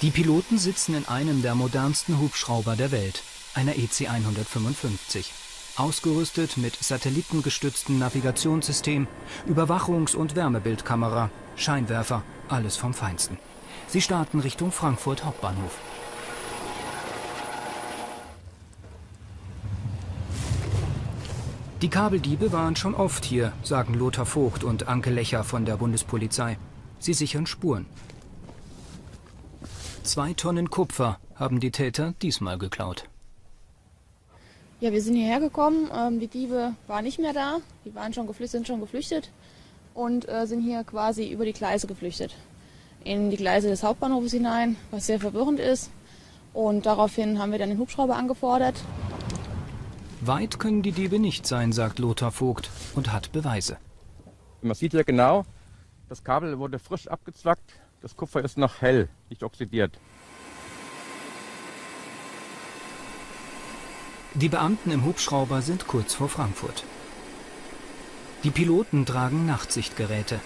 Die Piloten sitzen in einem der modernsten Hubschrauber der Welt, einer EC 155. Ausgerüstet mit satellitengestütztem Navigationssystem, Überwachungs- und Wärmebildkamera, Scheinwerfer, alles vom Feinsten. Sie starten Richtung Frankfurt Hauptbahnhof. Die Kabeldiebe waren schon oft hier, sagen Lothar Vogt und Anke Lecher von der Bundespolizei. Sie sichern Spuren. Zwei Tonnen Kupfer haben die Täter diesmal geklaut. Ja, wir sind hierher gekommen. Ähm, die Diebe waren nicht mehr da. Die waren schon geflüchtet, sind schon geflüchtet und äh, sind hier quasi über die Gleise geflüchtet. In die Gleise des Hauptbahnhofes hinein, was sehr verwirrend ist. Und daraufhin haben wir dann den Hubschrauber angefordert. Weit können die Diebe nicht sein, sagt Lothar Vogt und hat Beweise. Man sieht ja genau, das Kabel wurde frisch abgezwackt, das Kupfer ist noch hell, nicht oxidiert. Die Beamten im Hubschrauber sind kurz vor Frankfurt. Die Piloten tragen Nachtsichtgeräte.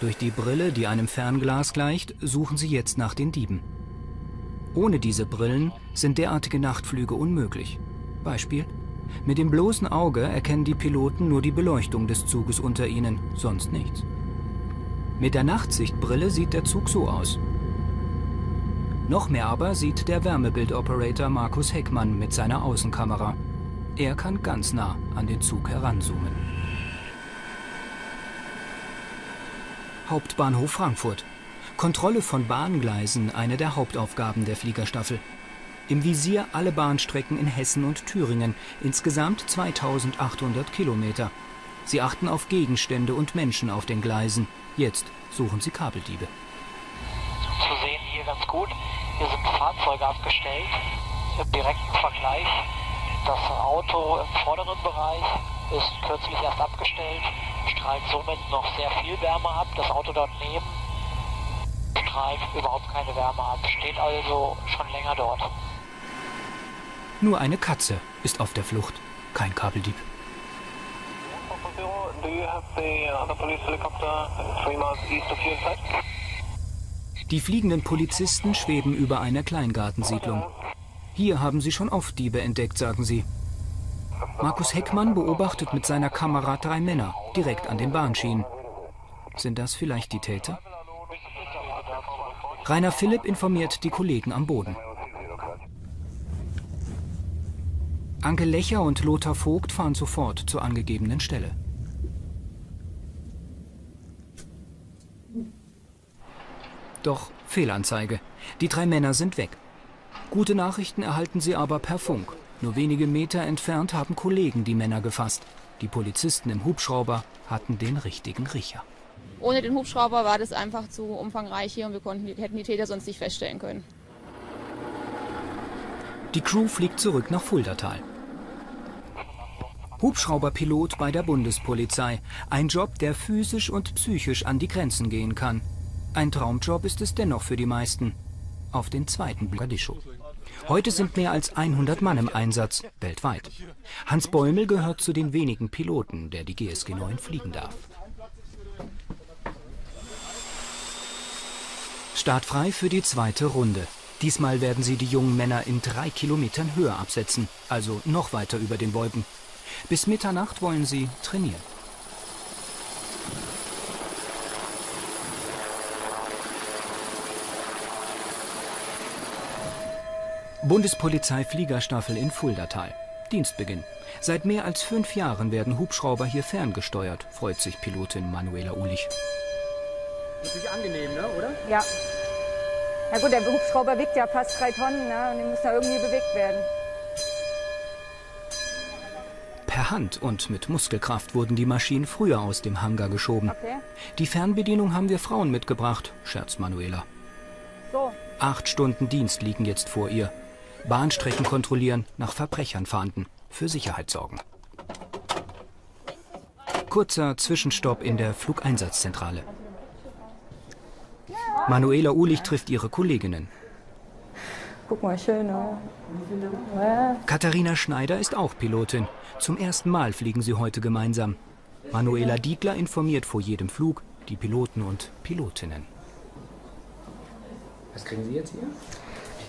Durch die Brille, die einem Fernglas gleicht, suchen sie jetzt nach den Dieben. Ohne diese Brillen sind derartige Nachtflüge unmöglich. Beispiel: Mit dem bloßen Auge erkennen die Piloten nur die Beleuchtung des Zuges unter ihnen, sonst nichts. Mit der Nachtsichtbrille sieht der Zug so aus. Noch mehr aber sieht der Wärmebildoperator Markus Heckmann mit seiner Außenkamera. Er kann ganz nah an den Zug heranzoomen. Hauptbahnhof Frankfurt. Kontrolle von Bahngleisen eine der Hauptaufgaben der Fliegerstaffel. Im Visier alle Bahnstrecken in Hessen und Thüringen, insgesamt 2800 Kilometer. Sie achten auf Gegenstände und Menschen auf den Gleisen. Jetzt suchen sie Kabeldiebe. Zu sehen hier ganz gut, hier sind Fahrzeuge abgestellt. Im direkten Vergleich, das Auto im vorderen Bereich ist kürzlich erst abgestellt, strahlt somit noch sehr viel Wärme ab. Das Auto dort neben strahlt überhaupt keine Wärme ab, steht also schon länger dort. Nur eine Katze ist auf der Flucht, kein Kabeldieb. Die fliegenden Polizisten schweben über einer Kleingartensiedlung. Hier haben sie schon oft Diebe entdeckt, sagen sie. Markus Heckmann beobachtet mit seiner Kamera drei Männer direkt an den Bahnschienen. Sind das vielleicht die Täter? Rainer Philipp informiert die Kollegen am Boden. Anke Lecher und Lothar Vogt fahren sofort zur angegebenen Stelle. Doch Fehlanzeige. Die drei Männer sind weg. Gute Nachrichten erhalten sie aber per Funk. Nur wenige Meter entfernt haben Kollegen die Männer gefasst. Die Polizisten im Hubschrauber hatten den richtigen Riecher. Ohne den Hubschrauber war das einfach zu umfangreich hier und wir konnten, hätten die Täter sonst nicht feststellen können. Die Crew fliegt zurück nach Fuldatal. Hubschrauberpilot bei der Bundespolizei. Ein Job, der physisch und psychisch an die Grenzen gehen kann. Ein Traumjob ist es dennoch für die meisten. Auf den zweiten Blick. Heute sind mehr als 100 Mann im Einsatz, weltweit. Hans Bäumel gehört zu den wenigen Piloten, der die GSG 9 fliegen darf. Startfrei für die zweite Runde. Diesmal werden sie die jungen Männer in drei Kilometern Höhe absetzen, also noch weiter über den Wolken. Bis Mitternacht wollen sie trainieren. Bundespolizei Fliegerstaffel in Fuldatal. Dienstbeginn. Seit mehr als fünf Jahren werden Hubschrauber hier ferngesteuert, freut sich Pilotin Manuela Ulich. Natürlich angenehm, ne, oder? Ja. Na gut, der Hubschrauber wiegt ja fast drei Tonnen, ne? Und die muss da irgendwie bewegt werden. Per Hand und mit Muskelkraft wurden die Maschinen früher aus dem Hangar geschoben. Okay. Die Fernbedienung haben wir Frauen mitgebracht, scherzt Manuela. So. Acht Stunden Dienst liegen jetzt vor ihr. Bahnstrecken kontrollieren, nach Verbrechern fahnden, für Sicherheit sorgen. Kurzer Zwischenstopp in der Flugeinsatzzentrale. Manuela Ulich trifft ihre Kolleginnen. Guck mal, schön, ne? Ja. Katharina Schneider ist auch Pilotin. Zum ersten Mal fliegen sie heute gemeinsam. Manuela Diegler informiert vor jedem Flug die Piloten und Pilotinnen. Was kriegen Sie jetzt hier?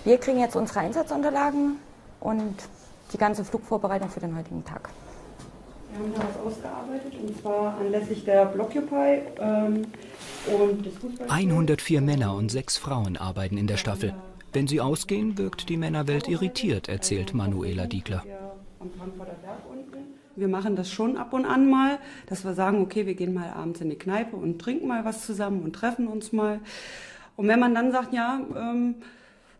Wir kriegen jetzt unsere Einsatzunterlagen und die ganze Flugvorbereitung für den heutigen Tag. Wir haben da was ausgearbeitet und zwar anlässlich der Blockupy ähm, und des Fußballs. 104 Männer und sechs Frauen arbeiten in der Staffel. Wenn sie ausgehen, wirkt die Männerwelt irritiert, erzählt Manuela Diegler. Wir machen das schon ab und an mal, dass wir sagen, okay, wir gehen mal abends in die Kneipe und trinken mal was zusammen und treffen uns mal. Und wenn man dann sagt, ja, ähm,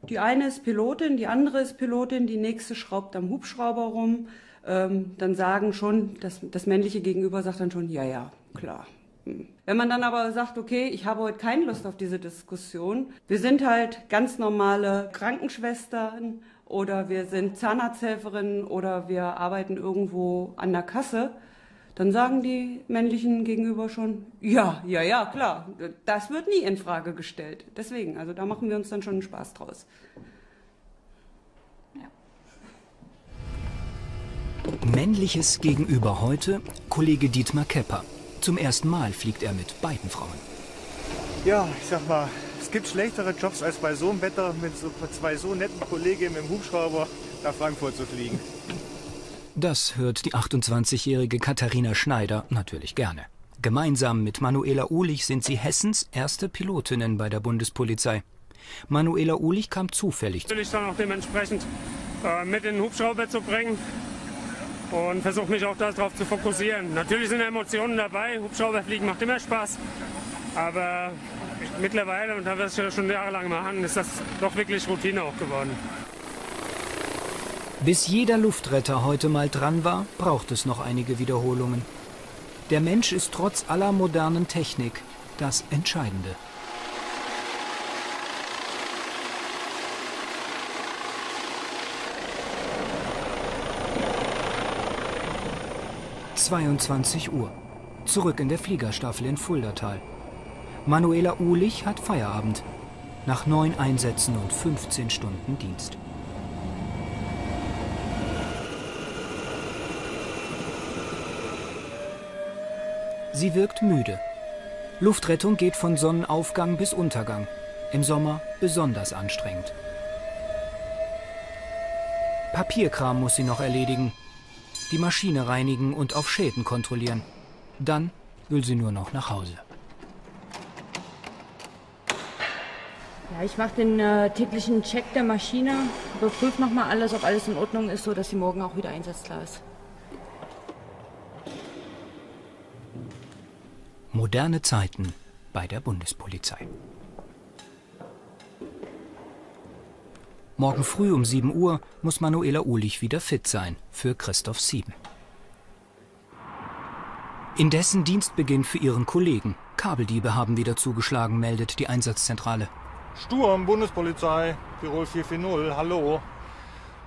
die eine ist Pilotin, die andere ist Pilotin, die nächste schraubt am Hubschrauber rum, ähm, dann sagen schon, das, das männliche Gegenüber sagt dann schon, ja, ja, klar. Wenn man dann aber sagt, okay, ich habe heute keine Lust auf diese Diskussion, wir sind halt ganz normale Krankenschwestern oder wir sind Zahnarzthelferinnen oder wir arbeiten irgendwo an der Kasse, dann sagen die männlichen gegenüber schon, ja, ja, ja, klar, das wird nie in Frage gestellt. Deswegen, also da machen wir uns dann schon Spaß draus. Männliches Gegenüber heute Kollege Dietmar Kepper. Zum ersten Mal fliegt er mit beiden Frauen. Ja, ich sag mal, es gibt schlechtere Jobs als bei so einem Wetter mit so zwei so netten Kolleginnen im Hubschrauber nach Frankfurt zu fliegen. Das hört die 28-jährige Katharina Schneider natürlich gerne. Gemeinsam mit Manuela Uhlich sind sie Hessens erste Pilotinnen bei der Bundespolizei. Manuela Uhlich kam zufällig. Natürlich dann auch dementsprechend äh, mit in den Hubschrauber zu bringen und versuche mich auch darauf zu fokussieren. Natürlich sind Emotionen dabei. Hubschrauberfliegen macht immer Spaß. Aber mittlerweile, und da wir es schon jahrelang machen, ist das doch wirklich Routine auch geworden. Bis jeder Luftretter heute mal dran war, braucht es noch einige Wiederholungen. Der Mensch ist trotz aller modernen Technik das Entscheidende. »22 Uhr. Zurück in der Fliegerstaffel in Fuldatal. Manuela Uhlich hat Feierabend. Nach neun Einsätzen und 15 Stunden Dienst. Sie wirkt müde. Luftrettung geht von Sonnenaufgang bis Untergang. Im Sommer besonders anstrengend. Papierkram muss sie noch erledigen, die Maschine reinigen und auf Schäden kontrollieren. Dann will sie nur noch nach Hause. Ja, ich mache den äh, täglichen Check der Maschine, überprüfe nochmal alles, ob alles in Ordnung ist, so dass sie morgen auch wieder einsatzklar ist. Moderne Zeiten bei der Bundespolizei. Morgen früh um 7 Uhr muss Manuela Uhlich wieder fit sein für Christoph 7. Indessen Dienstbeginn für ihren Kollegen. Kabeldiebe haben wieder zugeschlagen, meldet die Einsatzzentrale. Sturm, Bundespolizei, Tirol 440, hallo.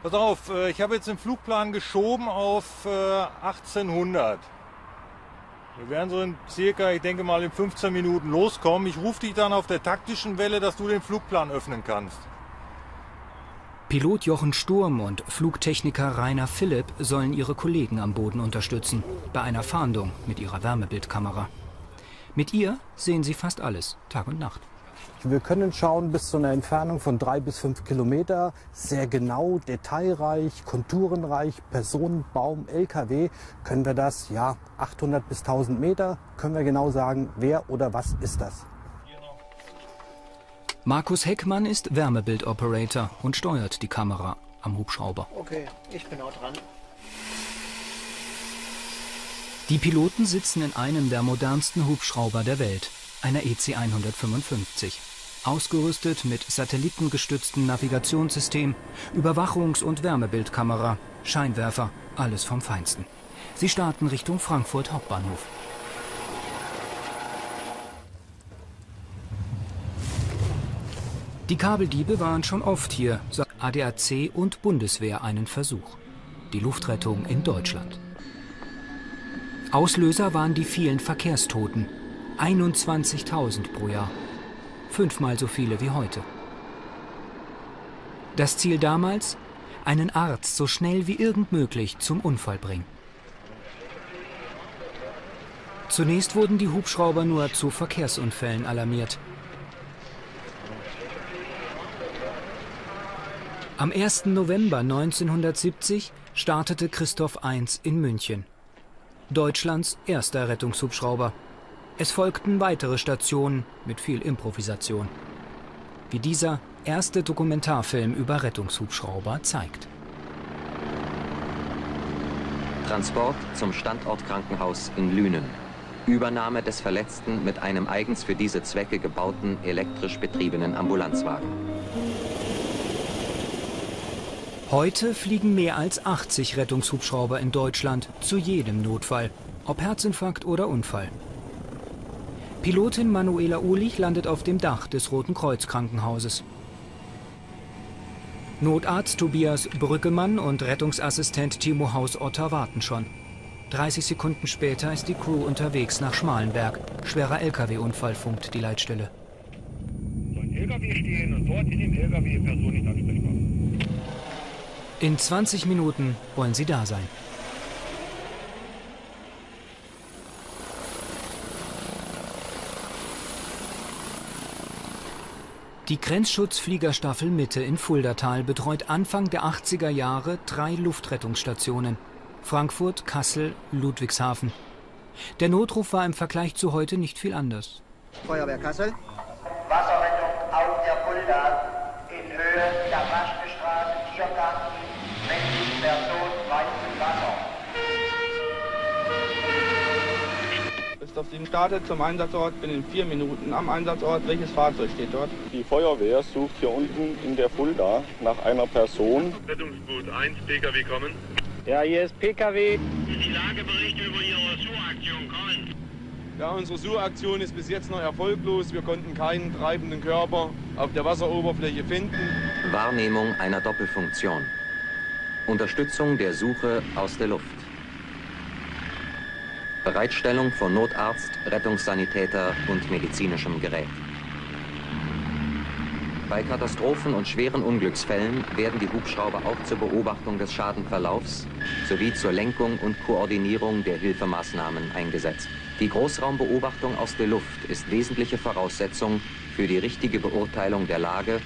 Pass auf, äh, ich habe jetzt den Flugplan geschoben auf 1800. Äh, Wir werden so in circa, ich denke mal in 15 Minuten loskommen. Ich rufe dich dann auf der taktischen Welle, dass du den Flugplan öffnen kannst. Pilot Jochen Sturm und Flugtechniker Rainer Philipp sollen ihre Kollegen am Boden unterstützen, bei einer Fahndung mit ihrer Wärmebildkamera. Mit ihr sehen sie fast alles, Tag und Nacht. Wir können schauen bis zu einer Entfernung von drei bis fünf Kilometer, sehr genau, detailreich, konturenreich, Personen, Baum, LKW, können wir das, ja, 800 bis 1000 Meter, können wir genau sagen, wer oder was ist das. Markus Heckmann ist Wärmebildoperator und steuert die Kamera am Hubschrauber. Okay, ich bin auch dran. Die Piloten sitzen in einem der modernsten Hubschrauber der Welt, einer EC 155. Ausgerüstet mit satellitengestütztem Navigationssystem, Überwachungs- und Wärmebildkamera, Scheinwerfer, alles vom Feinsten. Sie starten Richtung Frankfurt Hauptbahnhof. Die Kabeldiebe waren schon oft hier, sagt ADAC und Bundeswehr einen Versuch. Die Luftrettung in Deutschland. Auslöser waren die vielen Verkehrstoten. 21.000 pro Jahr. Fünfmal so viele wie heute. Das Ziel damals? Einen Arzt so schnell wie irgend möglich zum Unfall bringen. Zunächst wurden die Hubschrauber nur zu Verkehrsunfällen alarmiert. Am 1. November 1970 startete Christoph I in München. Deutschlands erster Rettungshubschrauber. Es folgten weitere Stationen mit viel Improvisation. Wie dieser erste Dokumentarfilm über Rettungshubschrauber zeigt. Transport zum Standortkrankenhaus in Lünen. Übernahme des Verletzten mit einem eigens für diese Zwecke gebauten elektrisch betriebenen Ambulanzwagen. Heute fliegen mehr als 80 Rettungshubschrauber in Deutschland zu jedem Notfall, ob Herzinfarkt oder Unfall. Pilotin Manuela Uhlich landet auf dem Dach des Roten Kreuz Krankenhauses. Notarzt Tobias Brückemann und Rettungsassistent Timo Haus-Otter warten schon. 30 Sekunden später ist die Crew unterwegs nach Schmalenberg. Schwerer LKW-Unfall funkt die Leitstelle. Ein LKW stehen und dort in dem LKW Person nicht ansprechbar. In 20 Minuten wollen sie da sein. Die Grenzschutzfliegerstaffel Mitte in Fuldatal betreut Anfang der 80er Jahre drei Luftrettungsstationen. Frankfurt, Kassel, Ludwigshafen. Der Notruf war im Vergleich zu heute nicht viel anders. Feuerwehr Kassel. Wasserrettung auf der Fulda in Höhe der Wasch Christoph 7 startet zum Einsatzort, bin in vier Minuten am Einsatzort. Welches Fahrzeug steht dort? Die Feuerwehr sucht hier unten in der Fulda nach einer Person. Rettungsboot 1, PKW kommen. Ja, hier ist PKW. Die Lageberichte über Ihre Suchaktion kommen. Ja, unsere Suchaktion ist bis jetzt noch erfolglos. Wir konnten keinen treibenden Körper auf der Wasseroberfläche finden. Wahrnehmung einer Doppelfunktion. Unterstützung der Suche aus der Luft. Bereitstellung von Notarzt, Rettungssanitäter und medizinischem Gerät. Bei Katastrophen und schweren Unglücksfällen werden die Hubschrauber auch zur Beobachtung des Schadenverlaufs sowie zur Lenkung und Koordinierung der Hilfemaßnahmen eingesetzt. Die Großraumbeobachtung aus der Luft ist wesentliche Voraussetzung für die richtige Beurteilung der Lage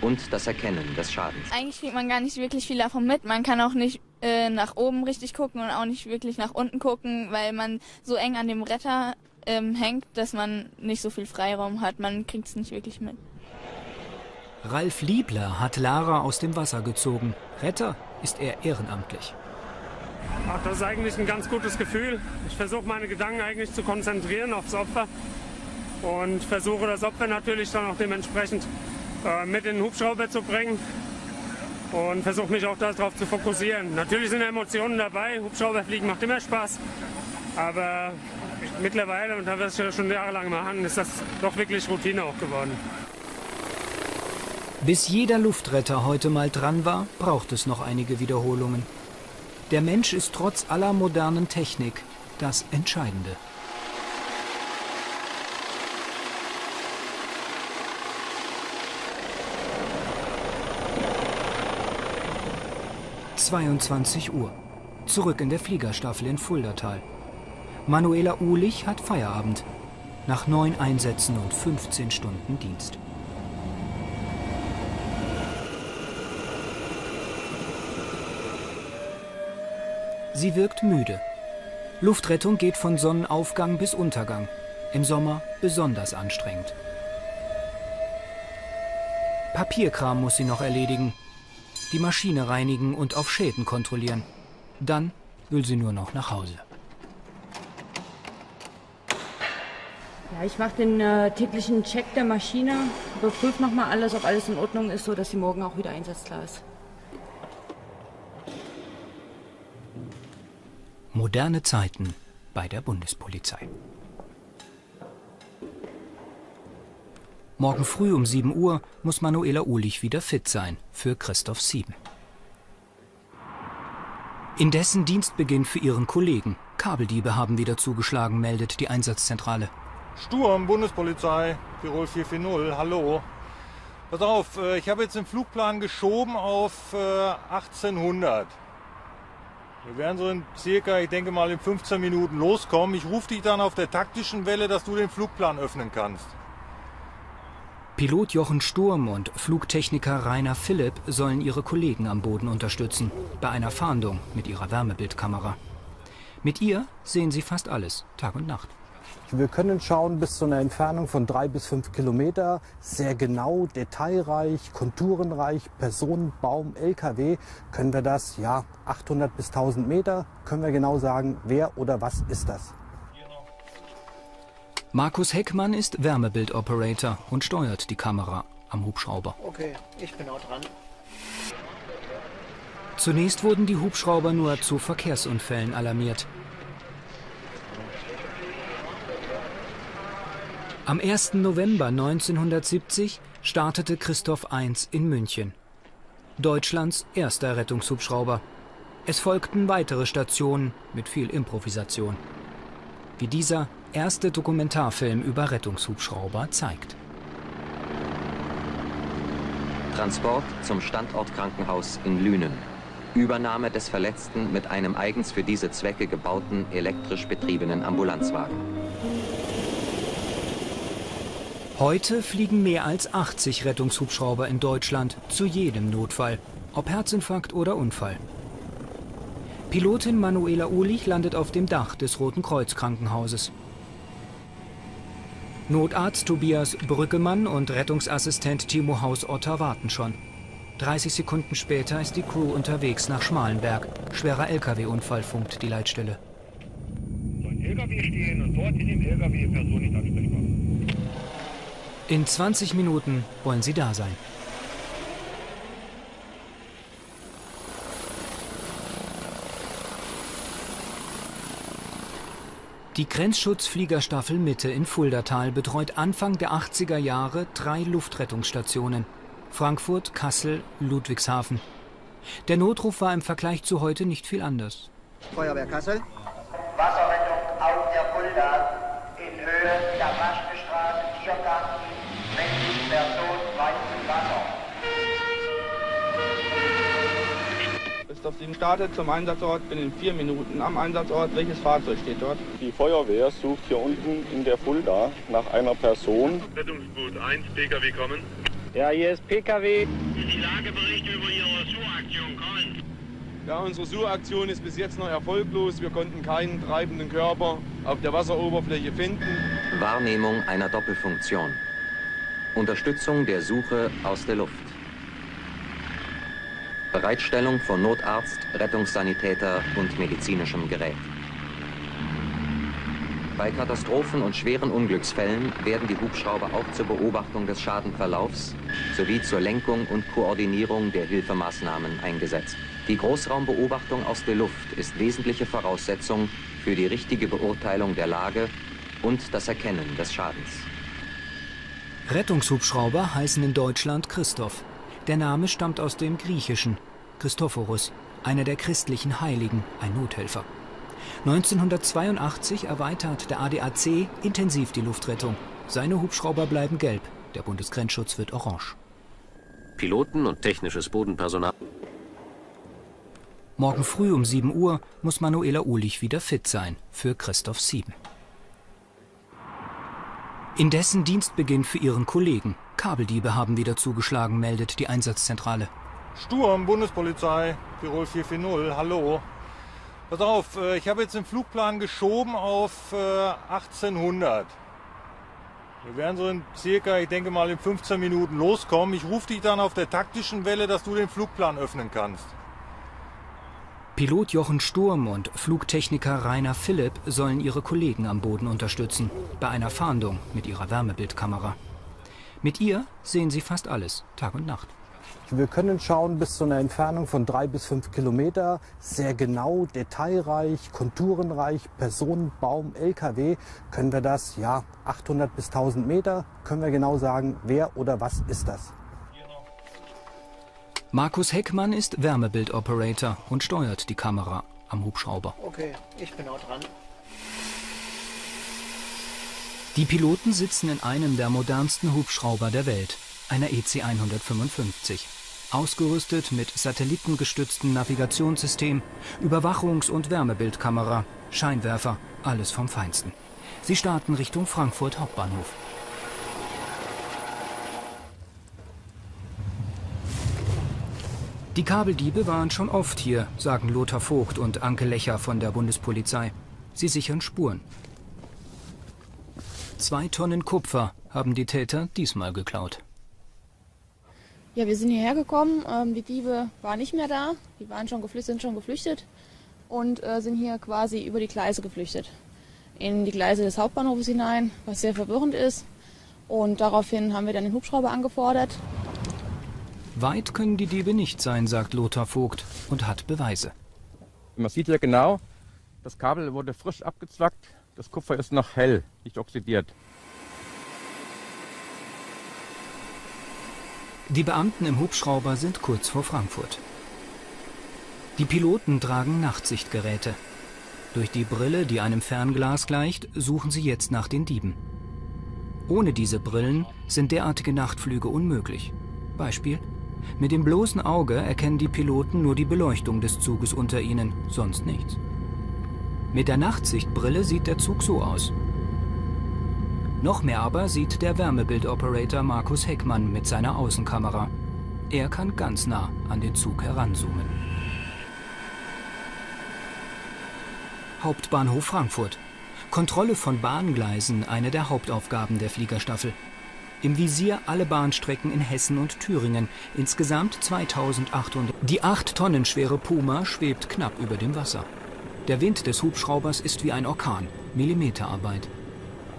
und das Erkennen des Schadens. Eigentlich kriegt man gar nicht wirklich viel davon mit. Man kann auch nicht äh, nach oben richtig gucken und auch nicht wirklich nach unten gucken, weil man so eng an dem Retter ähm, hängt, dass man nicht so viel Freiraum hat. Man kriegt es nicht wirklich mit. Ralf Liebler hat Lara aus dem Wasser gezogen. Retter ist er ehrenamtlich. Ach, das ist eigentlich ein ganz gutes Gefühl. Ich versuche meine Gedanken eigentlich zu konzentrieren aufs Opfer und versuche das Opfer natürlich dann auch dementsprechend äh, mit in den Hubschrauber zu bringen und versuche mich auch darauf zu fokussieren. Natürlich sind Emotionen dabei. Hubschrauberfliegen macht immer Spaß, aber mittlerweile, und da wir es schon jahrelang machen, ist das doch wirklich Routine auch geworden. Bis jeder Luftretter heute mal dran war, braucht es noch einige Wiederholungen. Der Mensch ist trotz aller modernen Technik das Entscheidende. »22 Uhr. Zurück in der Fliegerstaffel in Fuldatal. Manuela Uhlich hat Feierabend. Nach neun Einsätzen und 15 Stunden Dienst. Sie wirkt müde. Luftrettung geht von Sonnenaufgang bis Untergang. Im Sommer besonders anstrengend. Papierkram muss sie noch erledigen, die Maschine reinigen und auf Schäden kontrollieren. Dann will sie nur noch nach Hause. Ja, ich mache den äh, täglichen Check der Maschine, überprüfe nochmal alles, ob alles in Ordnung ist, so dass sie morgen auch wieder einsatzklar ist. Moderne Zeiten bei der Bundespolizei. Morgen früh um 7 Uhr muss Manuela Uhlich wieder fit sein für Christoph 7. Indessen Dienstbeginn für ihren Kollegen. Kabeldiebe haben wieder zugeschlagen, meldet die Einsatzzentrale. Sturm, Bundespolizei, Tirol 440, hallo. Pass auf, äh, ich habe jetzt den Flugplan geschoben auf 1800. Wir werden so in circa, ich denke mal in 15 Minuten loskommen. Ich rufe dich dann auf der taktischen Welle, dass du den Flugplan öffnen kannst. Pilot Jochen Sturm und Flugtechniker Rainer Philipp sollen ihre Kollegen am Boden unterstützen, bei einer Fahndung mit ihrer Wärmebildkamera. Mit ihr sehen sie fast alles, Tag und Nacht. Wir können schauen bis zu einer Entfernung von drei bis fünf Kilometer, sehr genau, detailreich, konturenreich, Personen, Baum, LKW, können wir das, ja, 800 bis 1000 Meter, können wir genau sagen, wer oder was ist das. Markus Heckmann ist Wärmebild-Operator und steuert die Kamera am Hubschrauber. Okay, ich bin auch dran. Zunächst wurden die Hubschrauber nur zu Verkehrsunfällen alarmiert. Am 1. November 1970 startete Christoph 1 in München. Deutschlands erster Rettungshubschrauber. Es folgten weitere Stationen mit viel Improvisation. Wie dieser erste Dokumentarfilm über Rettungshubschrauber zeigt. Transport zum Standortkrankenhaus in Lünen. Übernahme des Verletzten mit einem eigens für diese Zwecke gebauten elektrisch betriebenen Ambulanzwagen. Heute fliegen mehr als 80 Rettungshubschrauber in Deutschland zu jedem Notfall, ob Herzinfarkt oder Unfall. Pilotin Manuela Uhlich landet auf dem Dach des Roten Kreuz Krankenhauses. Notarzt Tobias Brückemann und Rettungsassistent Timo Hausotter warten schon. 30 Sekunden später ist die Crew unterwegs nach Schmalenberg. Schwerer LKW-Unfall funkt die Leitstelle. Ein LKW stehen und dort in dem LKW Person nicht ansprechbar. In 20 Minuten wollen sie da sein. Die Grenzschutzfliegerstaffel Mitte in Fuldatal betreut Anfang der 80er Jahre drei Luftrettungsstationen. Frankfurt, Kassel, Ludwigshafen. Der Notruf war im Vergleich zu heute nicht viel anders. Feuerwehr Kassel. Wasserrettung auf der Fulda in Höhe der Waschbestraße Tiergarten, männliche Person weißes Wasser. Christoph 7 startet zum Einsatzort, bin in vier Minuten am Einsatzort. Welches Fahrzeug steht dort? Die Feuerwehr sucht hier unten in der Fulda nach einer Person. Rettungsboot 1, PKW kommen. Ja, hier ist PKW. Die Lagebericht über Ihre Suchaktion kommen. Ja, unsere Suchaktion ist bis jetzt noch erfolglos. Wir konnten keinen treibenden Körper auf der Wasseroberfläche finden. Wahrnehmung einer Doppelfunktion. Unterstützung der Suche aus der Luft. Bereitstellung von Notarzt, Rettungssanitäter und medizinischem Gerät. Bei Katastrophen und schweren Unglücksfällen werden die Hubschrauber auch zur Beobachtung des Schadenverlaufs sowie zur Lenkung und Koordinierung der Hilfemaßnahmen eingesetzt. Die Großraumbeobachtung aus der Luft ist wesentliche Voraussetzung für die richtige Beurteilung der Lage und das Erkennen des Schadens. Rettungshubschrauber heißen in Deutschland Christoph. Der Name stammt aus dem Griechischen. Christophorus, einer der christlichen Heiligen, ein Nothelfer. 1982 erweitert der ADAC intensiv die Luftrettung. Seine Hubschrauber bleiben gelb, der Bundesgrenzschutz wird orange. Piloten und technisches Bodenpersonal. Morgen früh um 7 Uhr muss Manuela Uhlich wieder fit sein für Christoph 7. Indessen Dienstbeginn für ihren Kollegen. Kabeldiebe haben wieder zugeschlagen, meldet die Einsatzzentrale. Sturm, Bundespolizei, Tirol 440, hallo. Pass auf, äh, ich habe jetzt den Flugplan geschoben auf äh, 1800. Wir werden so in circa, ich denke mal in 15 Minuten loskommen. Ich rufe dich dann auf der taktischen Welle, dass du den Flugplan öffnen kannst. Pilot Jochen Sturm und Flugtechniker Rainer Philipp sollen ihre Kollegen am Boden unterstützen, bei einer Fahndung mit ihrer Wärmebildkamera. Mit ihr sehen sie fast alles, Tag und Nacht. Wir können schauen bis zu einer Entfernung von drei bis fünf Kilometer, sehr genau, detailreich, konturenreich, Personen, Baum, LKW, können wir das, ja, 800 bis 1000 Meter, können wir genau sagen, wer oder was ist das. Markus Heckmann ist Wärmebildoperator und steuert die Kamera am Hubschrauber. Okay, ich bin auch dran. Die Piloten sitzen in einem der modernsten Hubschrauber der Welt, einer EC 155. Ausgerüstet mit satellitengestütztem Navigationssystem, Überwachungs- und Wärmebildkamera, Scheinwerfer, alles vom Feinsten. Sie starten Richtung Frankfurt Hauptbahnhof. Die Kabeldiebe waren schon oft hier, sagen Lothar Vogt und Anke Lecher von der Bundespolizei. Sie sichern Spuren. Zwei Tonnen Kupfer haben die Täter diesmal geklaut. Ja, wir sind hierher gekommen. Ähm, die Diebe waren nicht mehr da. Die waren schon sind schon geflüchtet und äh, sind hier quasi über die Gleise geflüchtet. In die Gleise des Hauptbahnhofes hinein, was sehr verwirrend ist. Und daraufhin haben wir dann den Hubschrauber angefordert. Weit können die Diebe nicht sein, sagt Lothar Vogt und hat Beweise. Man sieht ja genau, das Kabel wurde frisch abgezwackt, das Kupfer ist noch hell, nicht oxidiert. Die Beamten im Hubschrauber sind kurz vor Frankfurt. Die Piloten tragen Nachtsichtgeräte. Durch die Brille, die einem Fernglas gleicht, suchen sie jetzt nach den Dieben. Ohne diese Brillen sind derartige Nachtflüge unmöglich. Beispiel? Mit dem bloßen Auge erkennen die Piloten nur die Beleuchtung des Zuges unter ihnen, sonst nichts. Mit der Nachtsichtbrille sieht der Zug so aus. Noch mehr aber sieht der Wärmebildoperator Markus Heckmann mit seiner Außenkamera. Er kann ganz nah an den Zug heranzoomen. Hauptbahnhof Frankfurt. Kontrolle von Bahngleisen eine der Hauptaufgaben der Fliegerstaffel. Im Visier alle Bahnstrecken in Hessen und Thüringen, insgesamt 2800. Die 8 Tonnen schwere Puma schwebt knapp über dem Wasser. Der Wind des Hubschraubers ist wie ein Orkan, Millimeterarbeit.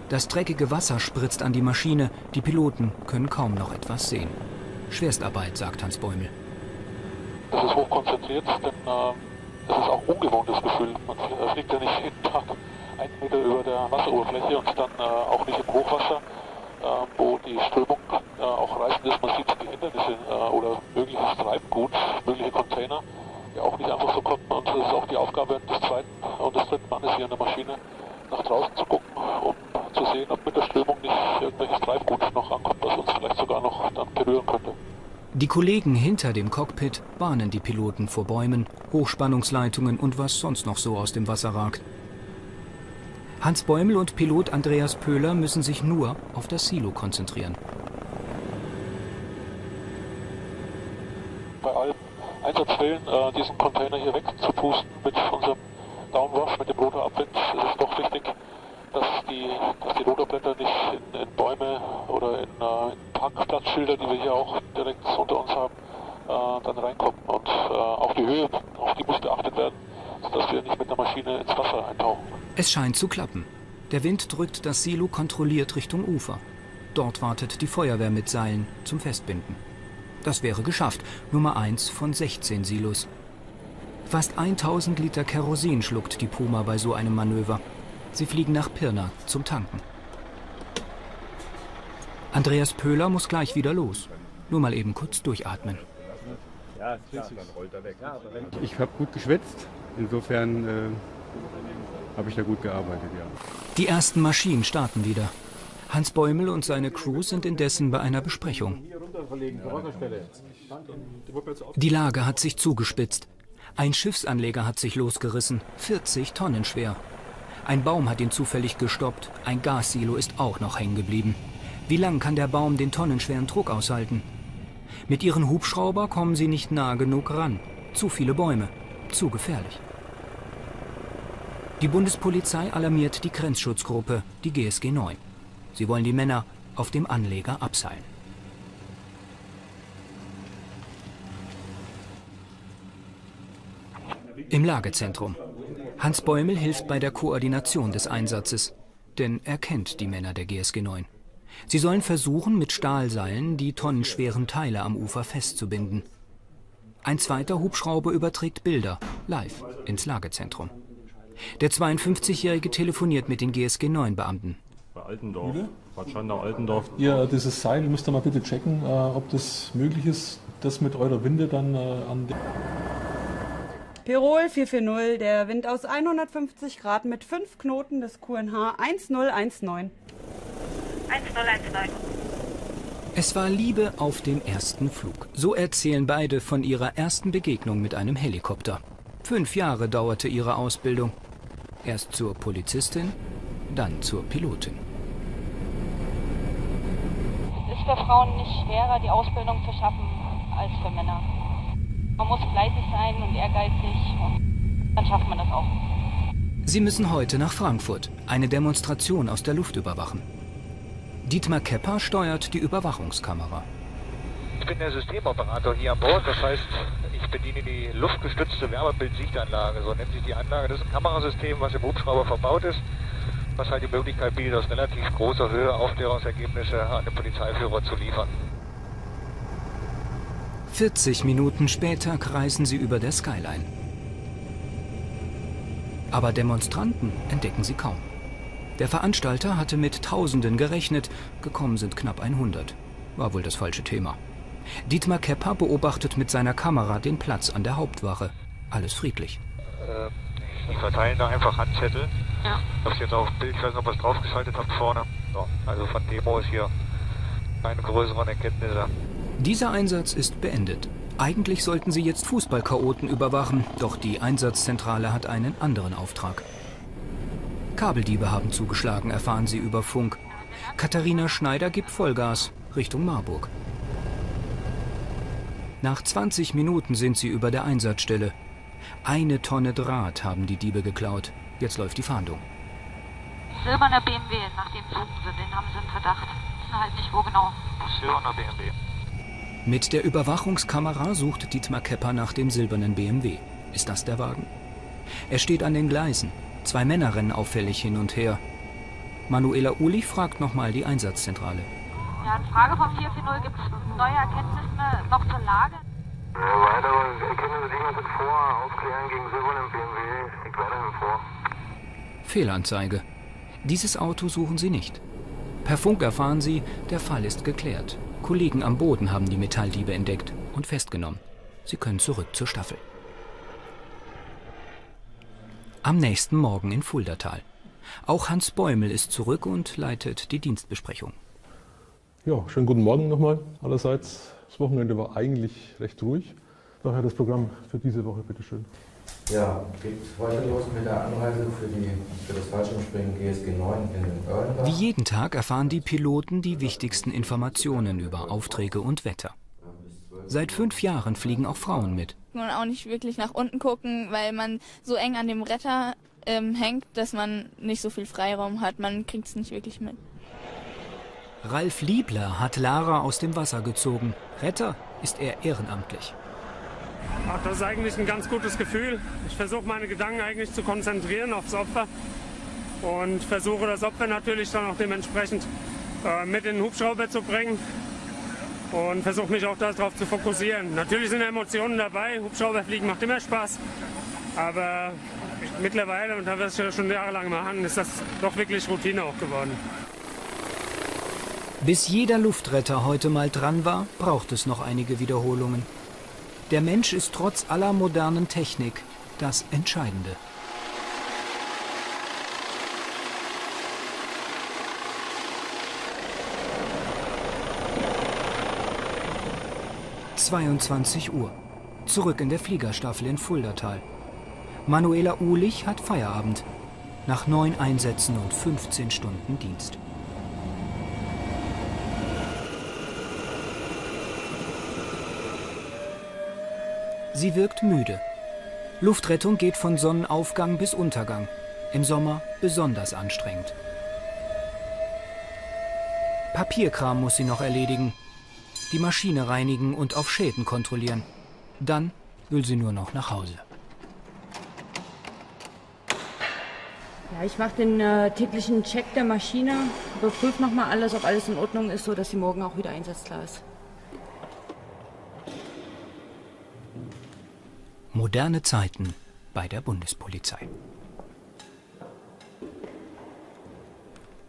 Das dreckige Wasser spritzt an die Maschine, die Piloten können kaum noch etwas sehen. Schwerstarbeit, sagt Hans Bäumel. Das ist hochkonzentriert, denn äh, das ist auch ungewohntes Gefühl. Man fliegt ja nicht jeden Tag einen Meter über der Wasseroberfläche und dann äh, auch nicht im Hochwasser, wo die Strömung äh, auch reißend ist. Man sieht die Hindernisse äh, oder mögliches Treibgut, mögliche Container, die auch nicht einfach so kommen. Und das ist auch die Aufgabe des zweiten und des dritten Mannes hier an der Maschine, nach draußen zu gucken, um zu sehen, ob mit der Strömung nicht irgendwelches Treibgut noch ankommt, was uns vielleicht sogar noch dann berühren könnte. Die Kollegen hinter dem Cockpit warnen die Piloten vor Bäumen, Hochspannungsleitungen und was sonst noch so aus dem Wasser ragt. Hans Bäumel und Pilot Andreas Pöhler müssen sich nur auf das Silo konzentrieren. Bei allen Einsatzfällen äh, diesen Container hier wegzupusten mit unserem Downwash, mit dem Rotorabwind, ist es doch wichtig, dass die, dass die Rotorblätter nicht in, in Bäume oder in, äh, in, Parkplatzschilder, die wir hier auch direkt unter uns haben, äh, dann reinkommen. Und äh, auch die Höhe, auf die muss beachtet werden, sodass wir nicht mit der Maschine ins Wasser eintauchen. Es scheint zu klappen. Der Wind drückt das Silo kontrolliert Richtung Ufer. Dort wartet die Feuerwehr mit Seilen zum Festbinden. Das wäre geschafft. Nummer 1 von 16 Silos. Fast 1000 Liter Kerosin schluckt die Puma bei so einem Manöver. Sie fliegen nach Pirna zum Tanken. Andreas Pöhler muss gleich wieder los. Nur mal eben kurz durchatmen. Ich habe gut geschwitzt. Insofern äh, habe ich da gut gearbeitet, ja. Die ersten Maschinen starten wieder. Hans Bäumel und seine Crew sind indessen bei einer Besprechung. Die Lage hat sich zugespitzt. Ein Schiffsanleger hat sich losgerissen, 40 Tonnen schwer. Ein Baum hat ihn zufällig gestoppt, ein Gassilo ist auch noch hängen geblieben. Wie lang kann der Baum den tonnenschweren Druck aushalten? Mit ihren Hubschrauber kommen sie nicht nah genug ran. Zu viele Bäume, zu gefährlich. Die Bundespolizei alarmiert die Grenzschutzgruppe, die GSG 9. Sie wollen die Männer auf dem Anleger abseilen. Im Lagezentrum. Hans Bäumel hilft bei der Koordination des Einsatzes, denn er kennt die Männer der GSG 9. Sie sollen versuchen, mit Stahlseilen die tonnenschweren Teile am Ufer festzubinden. Ein zweiter Hubschrauber überträgt Bilder live ins Lagezentrum. Der 52-Jährige telefoniert mit den GSG 9-Beamten. Bei Altendorf, Bad Schandau, Altendorf. Ja, dieses Seil müsst ihr mal bitte checken, äh, ob das möglich ist, das mit eurer Winde dann äh, an den Pirol 440, der Wind aus 150 Grad mit 5 Knoten des QNH 1019. 1019. Es war Liebe auf dem ersten Flug. So erzählen beide von ihrer ersten Begegnung mit einem Helikopter. Fünf Jahre dauerte ihre Ausbildung. Erst zur Polizistin, dann zur Pilotin. Es ist für Frauen nicht schwerer, die Ausbildung zu schaffen, als für Männer. Man muss fleißig sein und ehrgeizig und dann schafft man das auch. Sie müssen heute nach Frankfurt eine Demonstration aus der Luft überwachen. Dietmar Kepper steuert die Überwachungskamera. Ich bin der Systemoperator hier an Bord, das heißt, ich bediene die luftgestützte Wärmebildsichtanlage, so nennt sich die Anlage. Das ist ein Kamerasystem, was im Hubschrauber verbaut ist, was halt die Möglichkeit bietet, aus relativ großer Höhe Aufklärungsergebnisse an den Polizeiführer zu liefern. 40 Minuten später kreisen sie über der Skyline. Aber Demonstranten entdecken sie kaum. Der Veranstalter hatte mit Tausenden gerechnet, gekommen sind knapp 100. War wohl das falsche Thema. Dietmar Kepper beobachtet mit seiner Kamera den Platz an der Hauptwache. Alles friedlich. Äh, die verteilen da einfach Handzettel. Ja. Ich hab's jetzt auf Bild, ich weiß nicht, ob ihr es draufgeschaltet habt vorne. So, also von Demo ist hier keine größeren Erkenntnisse. Dieser Einsatz ist beendet. Eigentlich sollten sie jetzt Fußballchaoten überwachen, doch die Einsatzzentrale hat einen anderen Auftrag. Kabeldiebe haben zugeschlagen, erfahren sie über Funk. Katharina Schneider gibt Vollgas Richtung Marburg. Nach 20 Minuten sind sie über der Einsatzstelle. Eine Tonne Draht haben die Diebe geklaut. Jetzt läuft die Fahndung. Silberner BMW, nach dem suchen sie, den haben sie im Verdacht. Wissen halt nicht, wo genau. Silberner BMW. Mit der Überwachungskamera sucht Dietmar Kepper nach dem silbernen BMW. Ist das der Wagen? Er steht an den Gleisen. Zwei Männer rennen auffällig hin und her. Manuela Ulich fragt nochmal die Einsatzzentrale. Ja, in Frage vom 440 gibt es neue Erkenntnisse noch zur Lage. Weitere Erkenntnisse liegen uns vor. Aufklären gegen silbernen BMW liegt weiterhin vor. Fehlanzeige. Dieses Auto suchen sie nicht. Per Funk erfahren sie, der Fall ist geklärt. Kollegen am Boden haben die Metalldiebe entdeckt und festgenommen. Sie können zurück zur Staffel. Am nächsten Morgen in Fuldatal. Auch Hans Bäumel ist zurück und leitet die Dienstbesprechung. Ja, schönen guten Morgen nochmal allerseits. Das Wochenende war eigentlich recht ruhig. Daher das Programm für diese Woche, bitteschön. Ja, geht heute los mit der Anreise für, die, für das Fallschirmspringen GSG 9 in Oerlenbach. Wie jeden Tag erfahren die Piloten die wichtigsten Informationen über Aufträge und Wetter. Seit fünf Jahren fliegen auch Frauen mit. Man auch nicht wirklich nach unten gucken, weil man so eng an dem Retter ähm, hängt, dass man nicht so viel Freiraum hat. Man kriegt es nicht wirklich mit. Ralf Liebler hat Lara aus dem Wasser gezogen. Retter ist er ehrenamtlich. Ach, das ist eigentlich ein ganz gutes Gefühl. Ich versuche meine Gedanken eigentlich zu konzentrieren aufs Opfer und versuche das Opfer natürlich dann auch dementsprechend äh, mit in den Hubschrauber zu bringen und versuche mich auch darauf zu fokussieren. Natürlich sind Emotionen dabei. Hubschrauberfliegen macht immer Spaß, aber mittlerweile, und da wir es schon jahrelang machen, ist das doch wirklich Routine auch geworden. Bis jeder Luftretter heute mal dran war, braucht es noch einige Wiederholungen. Der Mensch ist trotz aller modernen Technik das Entscheidende. »22 Uhr. Zurück in der Fliegerstaffel in Fuldatal. Manuela Uhlich hat Feierabend. Nach neun Einsätzen und 15 Stunden Dienst. Sie wirkt müde. Luftrettung geht von Sonnenaufgang bis Untergang. Im Sommer besonders anstrengend. Papierkram muss sie noch erledigen, die Maschine reinigen und auf Schäden kontrollieren. Dann will sie nur noch nach Hause. Ja, ich mache den äh, täglichen Check der Maschine, überprüfe nochmal alles, ob alles in Ordnung ist, so dass sie morgen auch wieder einsatzklar ist. Moderne Zeiten bei der Bundespolizei.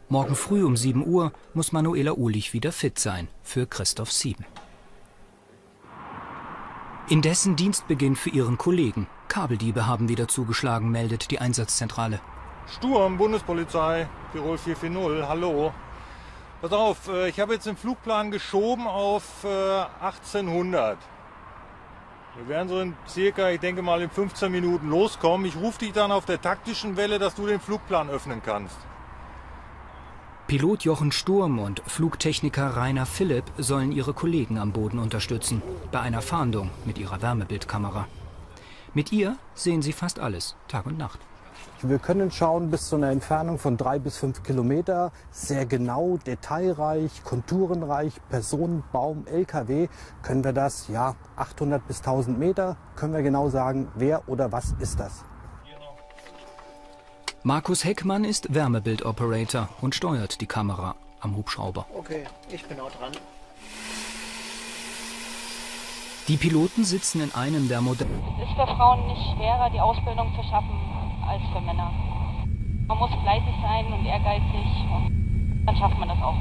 Morgen früh um 7 Uhr muss Manuela Uhlich wieder fit sein für Christoph 7. Indessen Dienstbeginn für ihren Kollegen. Kabeldiebe haben wieder zugeschlagen, meldet die Einsatzzentrale. Sturm, Bundespolizei, Tirol 440, hallo. Pass auf, äh, ich habe jetzt den Flugplan geschoben auf 1800. Wir werden so in circa, ich denke mal in 15 Minuten loskommen. Ich rufe dich dann auf der taktischen Welle, dass du den Flugplan öffnen kannst. Pilot Jochen Sturm und Flugtechniker Rainer Philipp sollen ihre Kollegen am Boden unterstützen, bei einer Fahndung mit ihrer Wärmebildkamera. Mit ihr sehen sie fast alles, Tag und Nacht. Wir können schauen bis zu einer Entfernung von drei bis fünf Kilometer. Sehr genau, detailreich, konturenreich, Personen, Baum, LKW. Können wir das, ja, 800 bis 1000 Meter, können wir genau sagen, wer oder was ist das. Markus Heckmann ist Wärmebildoperator und steuert die Kamera am Hubschrauber. Okay, ich bin auch dran. Die Piloten sitzen in einem der Modelle. Es ist für Frauen nicht schwerer, die Ausbildung zu schaffen, als für Männer. Man muss fleißig sein und ehrgeizig und dann schafft man das auch.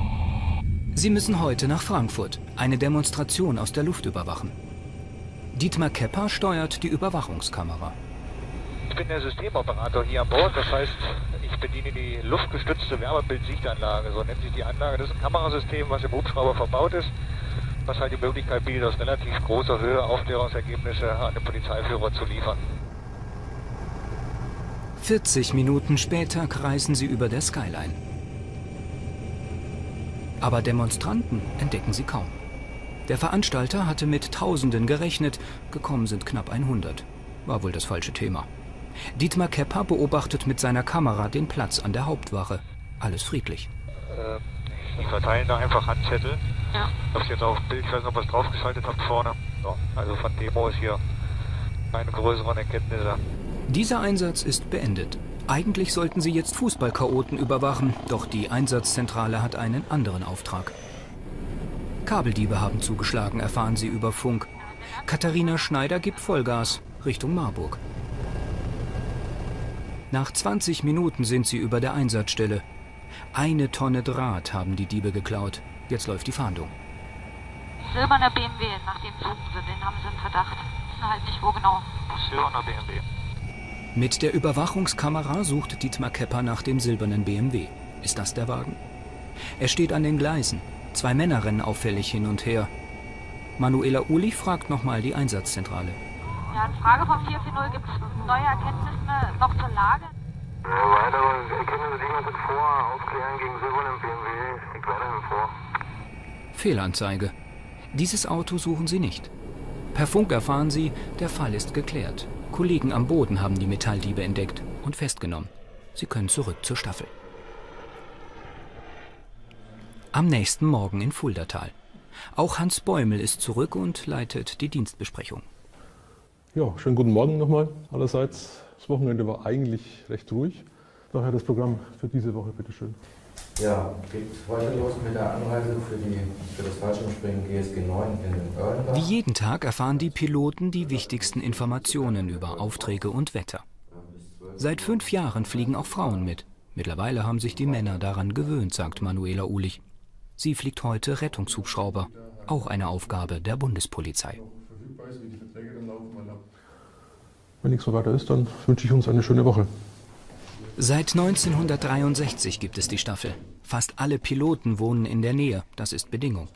Sie müssen heute nach Frankfurt eine Demonstration aus der Luft überwachen. Dietmar Kepper steuert die Überwachungskamera. Ich bin der Systemoperator hier an Bord, das heißt, ich bediene die luftgestützte Wärmebildsichtanlage, so nennt sich die Anlage. Das ist ein Kamerasystem, was im Hubschrauber verbaut ist, was halt die Möglichkeit bietet, aus relativ großer Höhe Aufklärungsergebnisse an den Polizeiführer zu liefern. 40 Minuten später kreisen sie über der Skyline. Aber Demonstranten entdecken sie kaum. Der Veranstalter hatte mit Tausenden gerechnet, gekommen sind knapp 100. War wohl das falsche Thema. Dietmar Kepper beobachtet mit seiner Kamera den Platz an der Hauptwache. Alles friedlich. Äh, die verteilen da einfach Handzettel. Ja. Ich hab's jetzt auf Bild, ich weiß nicht, ob ihr es draufgeschaltet habt vorne. So, also von Demo ist hier keine größeren Erkenntnisse. Dieser Einsatz ist beendet. Eigentlich sollten sie jetzt Fußballchaoten überwachen, doch die Einsatzzentrale hat einen anderen Auftrag. Kabeldiebe haben zugeschlagen, erfahren sie über Funk. Katharina Schneider gibt Vollgas Richtung Marburg. Nach 20 Minuten sind sie über der Einsatzstelle. Eine Tonne Draht haben die Diebe geklaut. Jetzt läuft die Fahndung. Silberner BMW, nach dem suchen sie, den haben sie im Verdacht. Wissen halt nicht, wo genau. Silberner BMW. Mit der Überwachungskamera sucht Dietmar Kepper nach dem silbernen BMW. Ist das der Wagen? Er steht an den Gleisen. Zwei Männer rennen auffällig hin und her. Manuela Ulich fragt nochmal die Einsatzzentrale. Ja, in Frage vom 440 gibt es neue Erkenntnisse noch zur Lage. Weitere Erkenntnisse liegen uns vor. Aufklären gegen silbernen BMW liegt weiterhin vor. Fehlanzeige. Dieses Auto suchen sie nicht. Per Funk erfahren sie, der Fall ist geklärt. Kollegen am Boden haben die Metalldiebe entdeckt und festgenommen. Sie können zurück zur Staffel. Am nächsten Morgen in Fuldatal. Auch Hans Bäumel ist zurück und leitet die Dienstbesprechung. Ja, schönen guten Morgen nochmal allerseits. Das Wochenende war eigentlich recht ruhig. Daher das Programm für diese Woche, bitteschön. Ja, geht heute los mit der Anreise für, die, für das Fallschirmspringen GSG 9 in Oerlenbach. Wie jeden Tag erfahren die Piloten die wichtigsten Informationen über Aufträge und Wetter. Seit fünf Jahren fliegen auch Frauen mit. Mittlerweile haben sich die Männer daran gewöhnt, sagt Manuela Ulich. Sie fliegt heute Rettungshubschrauber, auch eine Aufgabe der Bundespolizei. Wenn nichts mehr weiter ist, dann wünsche ich uns eine schöne Woche. Seit 1963 gibt es die Staffel. Fast alle Piloten wohnen in der Nähe, das ist Bedingung.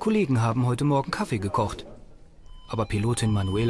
Kollegen haben heute Morgen Kaffee gekocht. Aber Pilotin Manuela